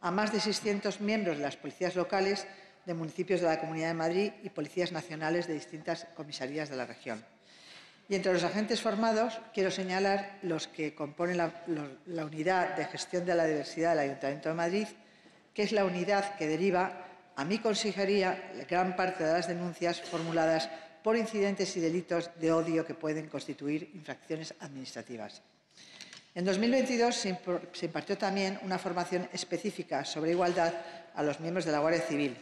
a más de 600 miembros de las policías locales de municipios de la Comunidad de Madrid y policías nacionales de distintas comisarías de la región. Y entre los agentes formados quiero señalar los que componen la, unidad de gestión de la diversidad del Ayuntamiento de Madrid, que es la unidad que deriva a mi consejería gran parte de las denuncias formuladas por incidentes y delitos de odio que pueden constituir infracciones administrativas. En 2022 se impartió también una formación específica sobre igualdad a los miembros de la Guardia Civil.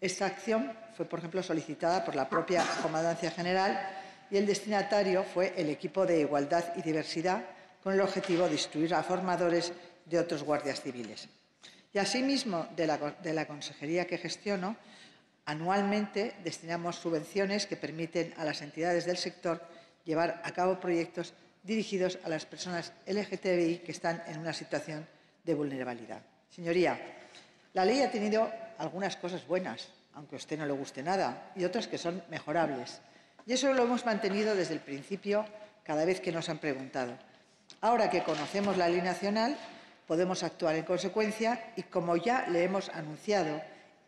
Esta acción fue, por ejemplo, solicitada por la propia Comandancia General y el destinatario fue el equipo de Igualdad y Diversidad con el objetivo de instruir a formadores de otros guardias civiles. Y asimismo, de la, de la consejería que gestiono, anualmente destinamos subvenciones que permiten a las entidades del sector llevar a cabo proyectos dirigidos a las personas LGTBI que están en una situación de vulnerabilidad. Señoría, la ley ha tenido algunas cosas buenas, aunque a usted no le guste nada, y otras que son mejorables. Y eso lo hemos mantenido desde el principio cada vez que nos han preguntado. Ahora que conocemos la ley nacional, podemos actuar en consecuencia y, como ya le hemos anunciado,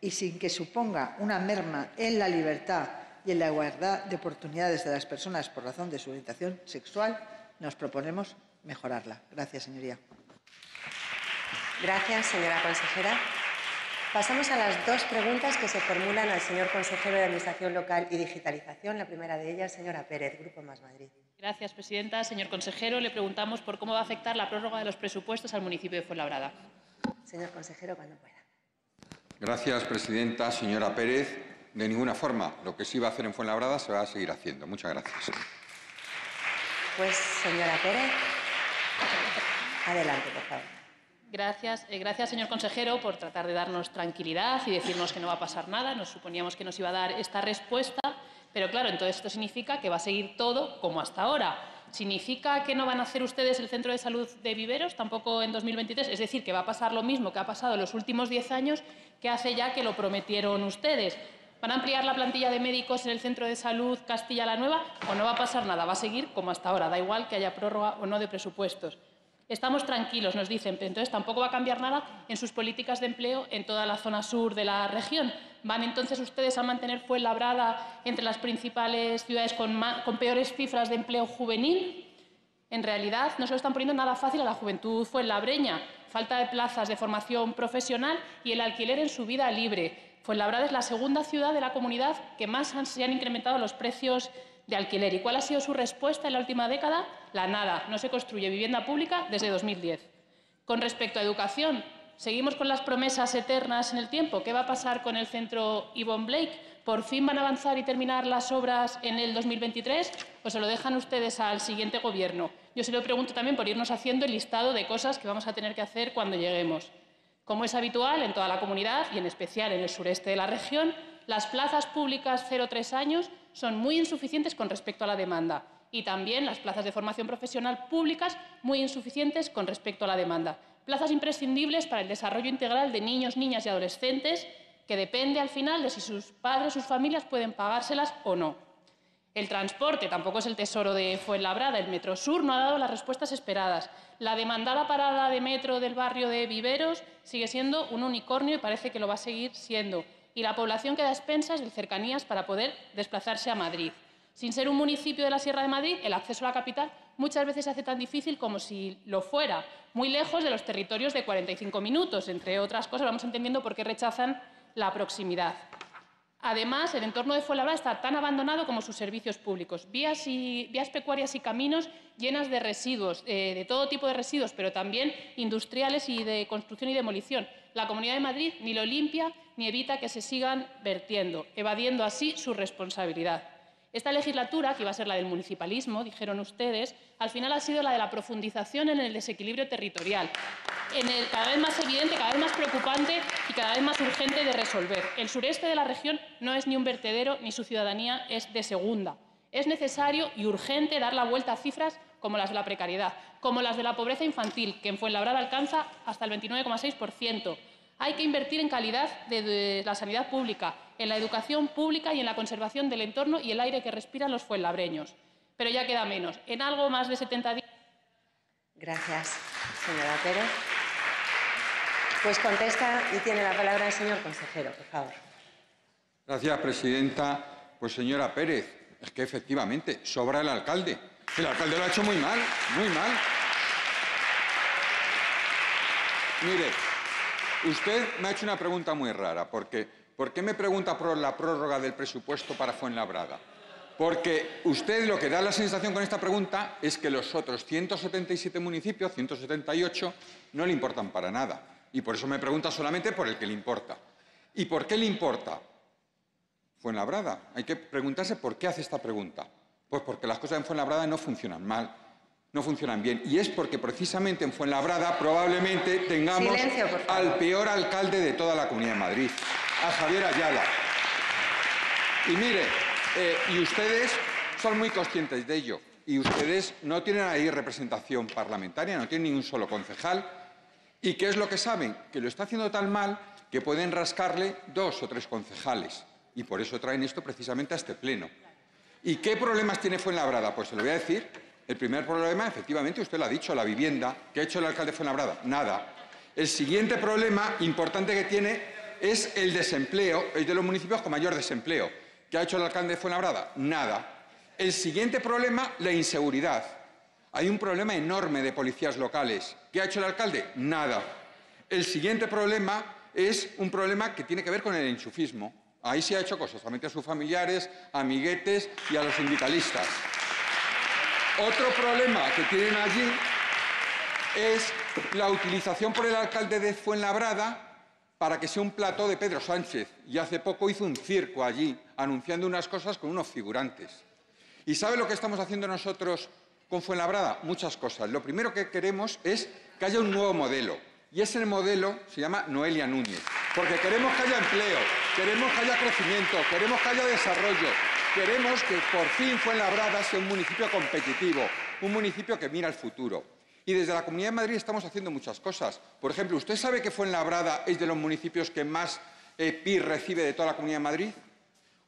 y sin que suponga una merma en la libertad y en la igualdad de oportunidades de las personas por razón de su orientación sexual, nos proponemos mejorarla. Gracias, señoría. Gracias, señora consejera. Pasamos a las dos preguntas que se formulan al señor consejero de Administración Local y Digitalización. La primera de ellas, señora Pérez, Grupo Más Madrid. Gracias, presidenta. Señor consejero, le preguntamos por cómo va a afectar la prórroga de los presupuestos al municipio de Fuenlabrada. Señor consejero, cuando pueda. Gracias, presidenta. Señora Pérez, de ninguna forma. Lo que sí va a hacer en Fuenlabrada se va a seguir haciendo. Muchas gracias. Pues, señora Pérez, adelante, por favor. Gracias, eh, gracias, señor consejero, por tratar de darnos tranquilidad y decirnos que no va a pasar nada. Nos suponíamos que nos iba a dar esta respuesta, pero claro, entonces esto significa que va a seguir todo como hasta ahora. ¿Significa que no van a hacer ustedes el centro de salud de Viveros tampoco en 2023? Es decir, que va a pasar lo mismo que ha pasado en los últimos diez años, que hace ya que lo prometieron ustedes. ¿Van a ampliar la plantilla de médicos en el centro de salud Castilla-La Nueva o no va a pasar nada? Va a seguir como hasta ahora, da igual que haya prórroga o no de presupuestos. Estamos tranquilos, nos dicen, pero entonces tampoco va a cambiar nada en sus políticas de empleo en toda la zona sur de la región. ¿Van entonces ustedes a mantener Fuenlabrada entre las principales ciudades con, peores cifras de empleo juvenil? En realidad no se lo están poniendo nada fácil a la juventud fuenlabreña. Falta de plazas de formación profesional y el alquiler en su vida libre. Fuenlabrada es la segunda ciudad de la comunidad que más se han incrementado los precios de alquiler. ¿Y cuál ha sido su respuesta en la última década? La nada. No se construye vivienda pública desde 2010. Con respecto a educación, ¿seguimos con las promesas eternas en el tiempo? ¿Qué va a pasar con el centro Yvonne Blake? ¿Por fin van a avanzar y terminar las obras en el 2023 o se lo dejan ustedes al siguiente gobierno? Yo se lo pregunto también por irnos haciendo el listado de cosas que vamos a tener que hacer cuando lleguemos. Como es habitual en toda la comunidad y en especial en el sureste de la región, las plazas públicas 0-3 años son muy insuficientes con respecto a la demanda y también las plazas de formación profesional públicas muy insuficientes con respecto a la demanda. Plazas imprescindibles para el desarrollo integral de niños, niñas y adolescentes que depende al final de si sus padres, sus familias pueden pagárselas o no. El transporte tampoco es el tesoro de Fuenlabrada. El Metro Sur no ha dado las respuestas esperadas. La demandada parada de metro del barrio de Viveros sigue siendo un unicornio y parece que lo va a seguir siendo y la población queda a expensas de cercanías para poder desplazarse a Madrid. Sin ser un municipio de la Sierra de Madrid, el acceso a la capital muchas veces se hace tan difícil como si lo fuera, muy lejos de los territorios de 45 minutos. Entre otras cosas, vamos entendiendo por qué rechazan la proximidad. Además, el entorno de Fuenlabrada está tan abandonado como sus servicios públicos. Vías, y, vías pecuarias y caminos llenas de residuos, eh, de todo tipo de residuos, pero también industriales y de construcción y demolición. La Comunidad de Madrid ni lo limpia ni evita que se sigan vertiendo, evadiendo así su responsabilidad. Esta legislatura, que iba a ser la del municipalismo, dijeron ustedes, al final ha sido la de la profundización en el desequilibrio territorial, en el cada vez más evidente, cada vez más preocupante y cada vez más urgente de resolver. El sureste de la región no es ni un vertedero ni su ciudadanía es de segunda. Es necesario y urgente dar la vuelta a cifras como las de la precariedad, como las de la pobreza infantil, que en Fuenlabrada alcanza hasta el 29,6%. Hay que invertir en calidad de, de la sanidad pública, en la educación pública y en la conservación del entorno y el aire que respiran los fuenlabreños. Pero ya queda menos. En algo más de 70 días. Gracias, señora Pérez. Pues contesta y tiene la palabra el señor consejero, por favor. Gracias, presidenta. Pues señora Pérez, es que efectivamente sobra el alcalde. El alcalde lo ha hecho muy mal, muy mal. Mire, usted me ha hecho una pregunta muy rara, porque ¿por qué me pregunta por la prórroga del presupuesto para Fuenlabrada? Porque usted lo que da la sensación con esta pregunta es que los otros 177 municipios, 178, no le importan para nada. Y por eso me pregunta solamente por el que le importa. ¿Y por qué le importa? Fuenlabrada. Hay que preguntarse por qué hace esta pregunta. Pues porque las cosas en Fuenlabrada no funcionan mal, no funcionan bien. Y es porque precisamente en Fuenlabrada probablemente tengamos Silencio, al peor alcalde de toda la Comunidad de Madrid, a Javier Ayala. Y mire, eh, y ustedes son muy conscientes de ello. Y ustedes no tienen ahí representación parlamentaria, no tienen ni un solo concejal. ¿Y qué es lo que saben? Que lo está haciendo tan mal que pueden rascarle dos o tres concejales. Y por eso traen esto precisamente a este pleno. ¿Y qué problemas tiene Fuenlabrada? Pues se lo voy a decir. El primer problema, efectivamente, usted lo ha dicho, la vivienda. ¿Qué ha hecho el alcalde de Fuenlabrada? Nada. El siguiente problema importante que tiene es el desempleo, es de los municipios con mayor desempleo. ¿Qué ha hecho el alcalde de Fuenlabrada? Nada. El siguiente problema, la inseguridad. Hay un problema enorme de policías locales. ¿Qué ha hecho el alcalde? Nada. El siguiente problema es un problema que tiene que ver con el enchufismo. Ahí sí ha hecho cosas, metido a sus familiares, amiguetes y a los sindicalistas. Otro problema que tienen allí es la utilización por el alcalde de Fuenlabrada para que sea un plató de Pedro Sánchez. Y hace poco hizo un circo allí, anunciando unas cosas con unos figurantes. ¿Y sabe lo que estamos haciendo nosotros con Fuenlabrada? Muchas cosas. Lo primero que queremos es que haya un nuevo modelo. Y ese modelo se llama Noelia Núñez. Porque queremos que haya empleo, queremos que haya crecimiento, queremos que haya desarrollo, queremos que por fin Fuenlabrada sea un municipio competitivo, un municipio que mira al futuro. Y desde la Comunidad de Madrid estamos haciendo muchas cosas. Por ejemplo, ¿usted sabe que Fuenlabrada es de los municipios que más eh, PIB recibe de toda la Comunidad de Madrid?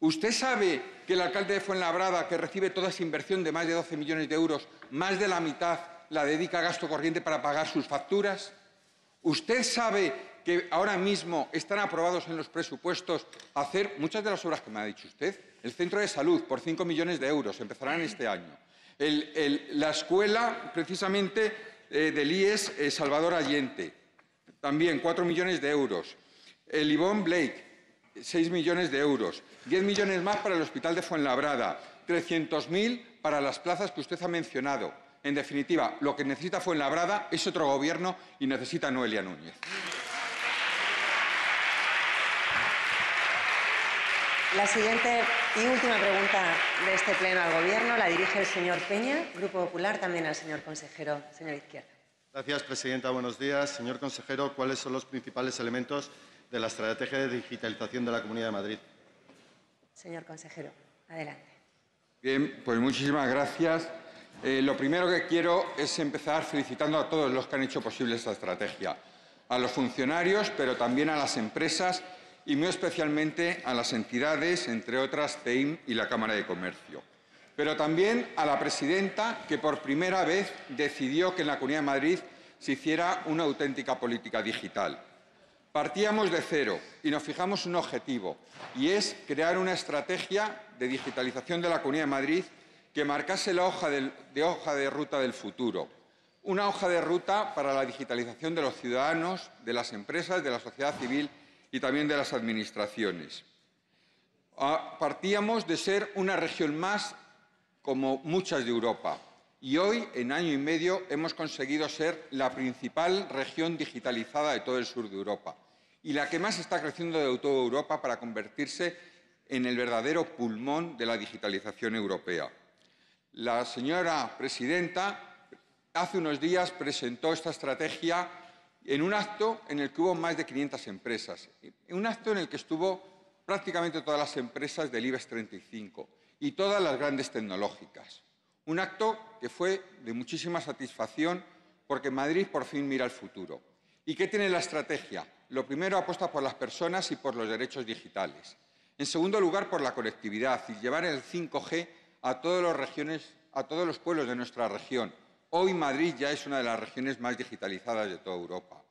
¿Usted sabe que el alcalde de Fuenlabrada, que recibe toda esa inversión de más de 12 millones de euros, más de la mitad la dedica a gasto corriente para pagar sus facturas? ¿Usted sabe que ahora mismo están aprobados en los presupuestos hacer muchas de las obras que me ha dicho usted? El centro de salud, por 5 millones de euros, empezarán este año. La escuela, precisamente, eh, del IES eh, Salvador Allende, también 4 millones de euros. El Ivonne Blake, 6 millones de euros. 10 millones más para el Hospital de Fuenlabrada. 300.000 para las plazas que usted ha mencionado. En definitiva, lo que necesita Fuenlabrada es otro gobierno y necesita Noelia Núñez. La siguiente y última pregunta de este pleno al Gobierno la dirige el señor Peña, Grupo Popular, también al señor consejero, señor Izquierda. Gracias, presidenta. Buenos días. Señor consejero, ¿cuáles son los principales elementos de la estrategia de digitalización de la Comunidad de Madrid? Señor consejero, adelante. Bien, pues muchísimas gracias. Eh, lo primero que quiero es empezar felicitando a todos los que han hecho posible esta estrategia. A los funcionarios, pero también a las empresas y muy especialmente a las entidades, entre otras CEIM y la Cámara de Comercio. Pero también a la presidenta, que por primera vez decidió que en la Comunidad de Madrid se hiciera una auténtica política digital. Partíamos de cero y nos fijamos un objetivo, y es crear una estrategia de digitalización de la Comunidad de Madrid que marcase la hoja de, hoja de ruta del futuro. Una hoja de ruta para la digitalización de los ciudadanos, de las empresas, de la sociedad civil y también de las administraciones. Ah, partíamos de ser una región más como muchas de Europa y hoy, en año y medio, hemos conseguido ser la principal región digitalizada de todo el sur de Europa y la que más está creciendo de toda Europa para convertirse en el verdadero pulmón de la digitalización europea. La señora presidenta hace unos días presentó esta estrategia en un acto en el que hubo más de 500 empresas, en un acto en el que estuvo prácticamente todas las empresas del IBEX 35 y todas las grandes tecnológicas. Un acto que fue de muchísima satisfacción porque Madrid por fin mira el futuro. ¿Y qué tiene la estrategia? Lo primero, apuesta por las personas y por los derechos digitales. En segundo lugar, por la conectividad y llevar el 5G a, todas las regiones, a todos los pueblos de nuestra región. Hoy Madrid ya es una de las regiones más digitalizadas de toda Europa.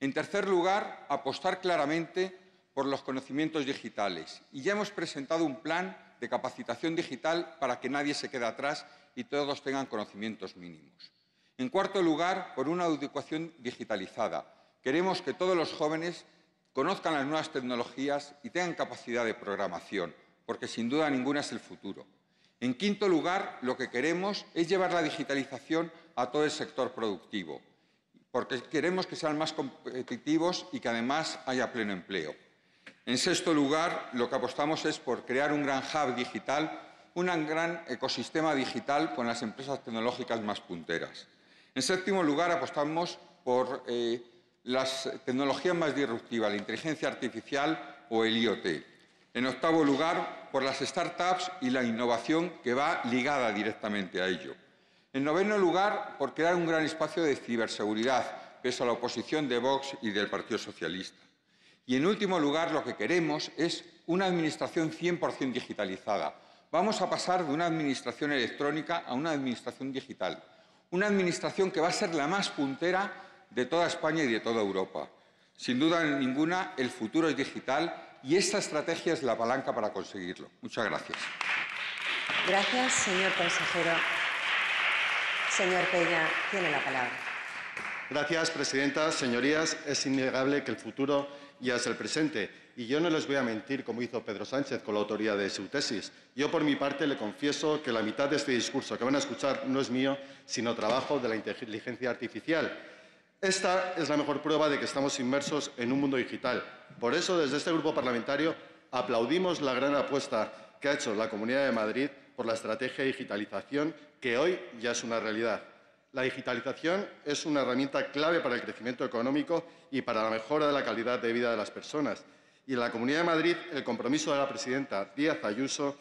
En tercer lugar, apostar claramente por los conocimientos digitales. Y ya hemos presentado un plan de capacitación digital para que nadie se quede atrás y todos tengan conocimientos mínimos. En cuarto lugar, por una educación digitalizada. Queremos que todos los jóvenes conozcan las nuevas tecnologías y tengan capacidad de programación, porque sin duda ninguna es el futuro. En quinto lugar, lo que queremos es llevar la digitalización a todo el sector productivo, porque queremos que sean más competitivos y que además haya pleno empleo. En sexto lugar, lo que apostamos es por crear un gran hub digital, un gran ecosistema digital con las empresas tecnológicas más punteras. En séptimo lugar, apostamos por eh, las tecnologías más disruptivas, la inteligencia artificial o el IoT. En octavo lugar, por las startups y la innovación que va ligada directamente a ello. En noveno lugar, por crear un gran espacio de ciberseguridad, pese a la oposición de Vox y del Partido Socialista. Y en último lugar, lo que queremos es una administración 100% digitalizada. Vamos a pasar de una administración electrónica a una administración digital. Una administración que va a ser la más puntera de toda España y de toda Europa. Sin duda ninguna, el futuro es digital y esta estrategia es la palanca para conseguirlo. Muchas gracias. Gracias, señor consejero. Señor Peña, tiene la palabra. Gracias, presidenta. Señorías, es innegable que el futuro ya es el presente. Y yo no les voy a mentir como hizo Pedro Sánchez con la autoría de su tesis. Yo, por mi parte, le confieso que la mitad de este discurso que van a escuchar no es mío, sino trabajo de la inteligencia artificial. Esta es la mejor prueba de que estamos inmersos en un mundo digital. Por eso, desde este grupo parlamentario, aplaudimos la gran apuesta que ha hecho la Comunidad de Madrid por la estrategia de digitalización, que hoy ya es una realidad. La digitalización es una herramienta clave para el crecimiento económico y para la mejora de la calidad de vida de las personas. Y en la Comunidad de Madrid, el compromiso de la presidenta Díaz Ayuso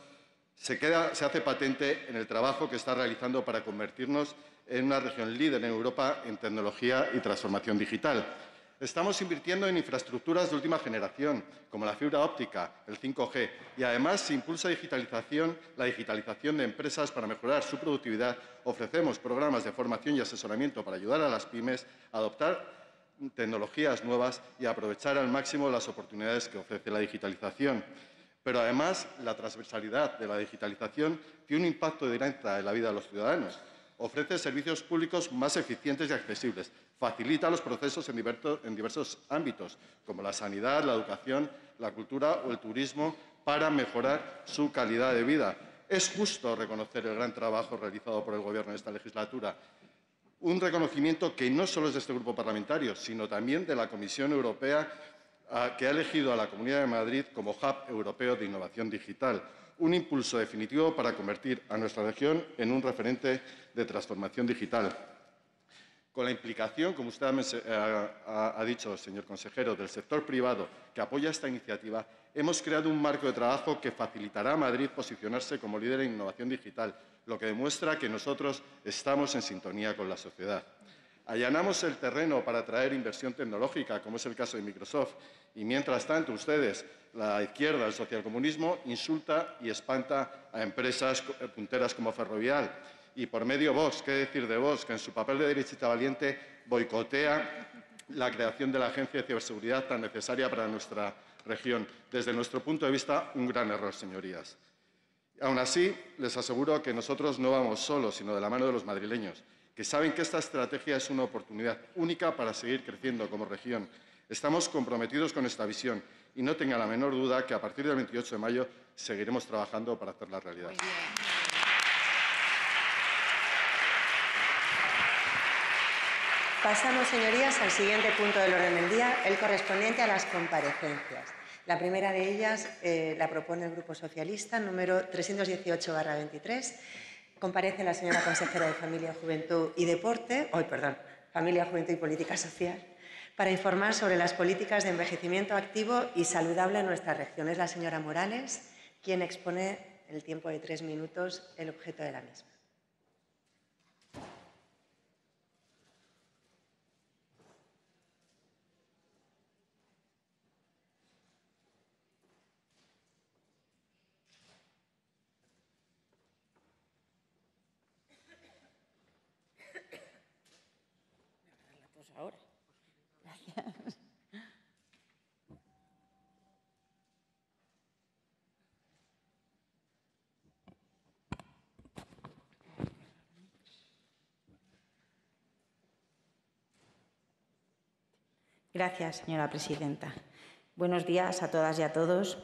se, se hace patente en el trabajo que está realizando para convertirnos en una región líder en Europa en tecnología y transformación digital. Estamos invirtiendo en infraestructuras de última generación, como la fibra óptica, el 5G, y además se impulsa digitalización, la digitalización de empresas para mejorar su productividad. Ofrecemos programas de formación y asesoramiento para ayudar a las pymes a adoptar tecnologías nuevas y aprovechar al máximo las oportunidades que ofrece la digitalización. Pero además, la transversalidad de la digitalización tiene un impacto directo en la vida de los ciudadanos ofrece servicios públicos más eficientes y accesibles, facilita los procesos en, diversos ámbitos, como la sanidad, la educación, la cultura o el turismo, para mejorar su calidad de vida. Es justo reconocer el gran trabajo realizado por el Gobierno en esta legislatura, un reconocimiento que no solo es de este grupo parlamentario, sino también de la Comisión Europea, que ha elegido a la Comunidad de Madrid como hub europeo de innovación digital un impulso definitivo para convertir a nuestra región en un referente de transformación digital. Con la implicación, como usted ha, dicho, señor consejero, del sector privado que apoya esta iniciativa, hemos creado un marco de trabajo que facilitará a Madrid posicionarse como líder en innovación digital, lo que demuestra que nosotros estamos en sintonía con la sociedad. Allanamos el terreno para atraer inversión tecnológica, como es el caso de Microsoft, y mientras tanto ustedes, la izquierda, el socialcomunismo, insulta y espanta a empresas punteras como Ferrovial. Y por medio Vox, ¿qué decir de Vox? Que en su papel de derechita valiente boicotea la creación de la Agencia de Ciberseguridad tan necesaria para nuestra región. Desde nuestro punto de vista, un gran error, señorías. Aún así, les aseguro que nosotros no vamos solos, sino de la mano de los madrileños que saben que esta estrategia es una oportunidad única para seguir creciendo como región. Estamos comprometidos con esta visión y no tenga la menor duda que a partir del 28 de mayo seguiremos trabajando para hacerla realidad. Pasamos, señorías, al siguiente punto del orden del día, el correspondiente a las comparecencias. La primera de ellas eh, la propone el Grupo Socialista, número 318-23. Comparece la señora consejera de Familia, Juventud y Deporte, hoy, perdón, Familia, Juventud y Política Social, para informar sobre las políticas de envejecimiento activo y saludable en nuestra región. Es la señora Morales quien expone el tiempo de tres minutos el objeto de la misma. ahora. Gracias. Gracias, señora presidenta. Buenos días a todas y a todos.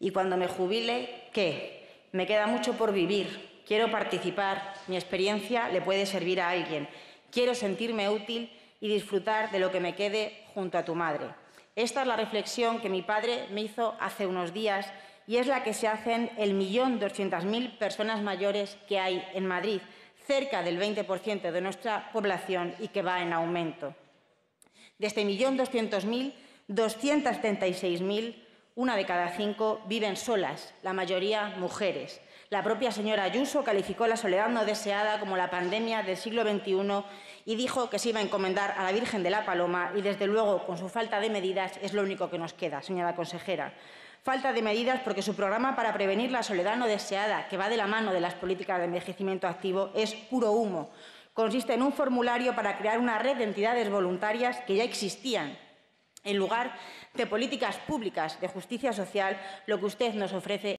Y cuando me jubile, ¿qué? Me queda mucho por vivir. Quiero participar. Mi experiencia le puede servir a alguien. Quiero sentirme útil y disfrutar de lo que me quede junto a tu madre. Esta es la reflexión que mi padre me hizo hace unos días y es la que se hacen el millón doscientas mil personas mayores que hay en Madrid, cerca del 20% de nuestra población y que va en aumento. De este millón doscientos mil, 236.000, una de cada cinco, viven solas, la mayoría mujeres. La propia señora Ayuso calificó la soledad no deseada como la pandemia del siglo XXI y dijo que se iba a encomendar a la Virgen de la Paloma y, desde luego, con su falta de medidas es lo único que nos queda, señora consejera. Falta de medidas porque su programa para prevenir la soledad no deseada, que va de la mano de las políticas de envejecimiento activo, es puro humo consiste en un formulario para crear una red de entidades voluntarias que ya existían. En lugar de políticas públicas de justicia social, lo que usted nos ofrece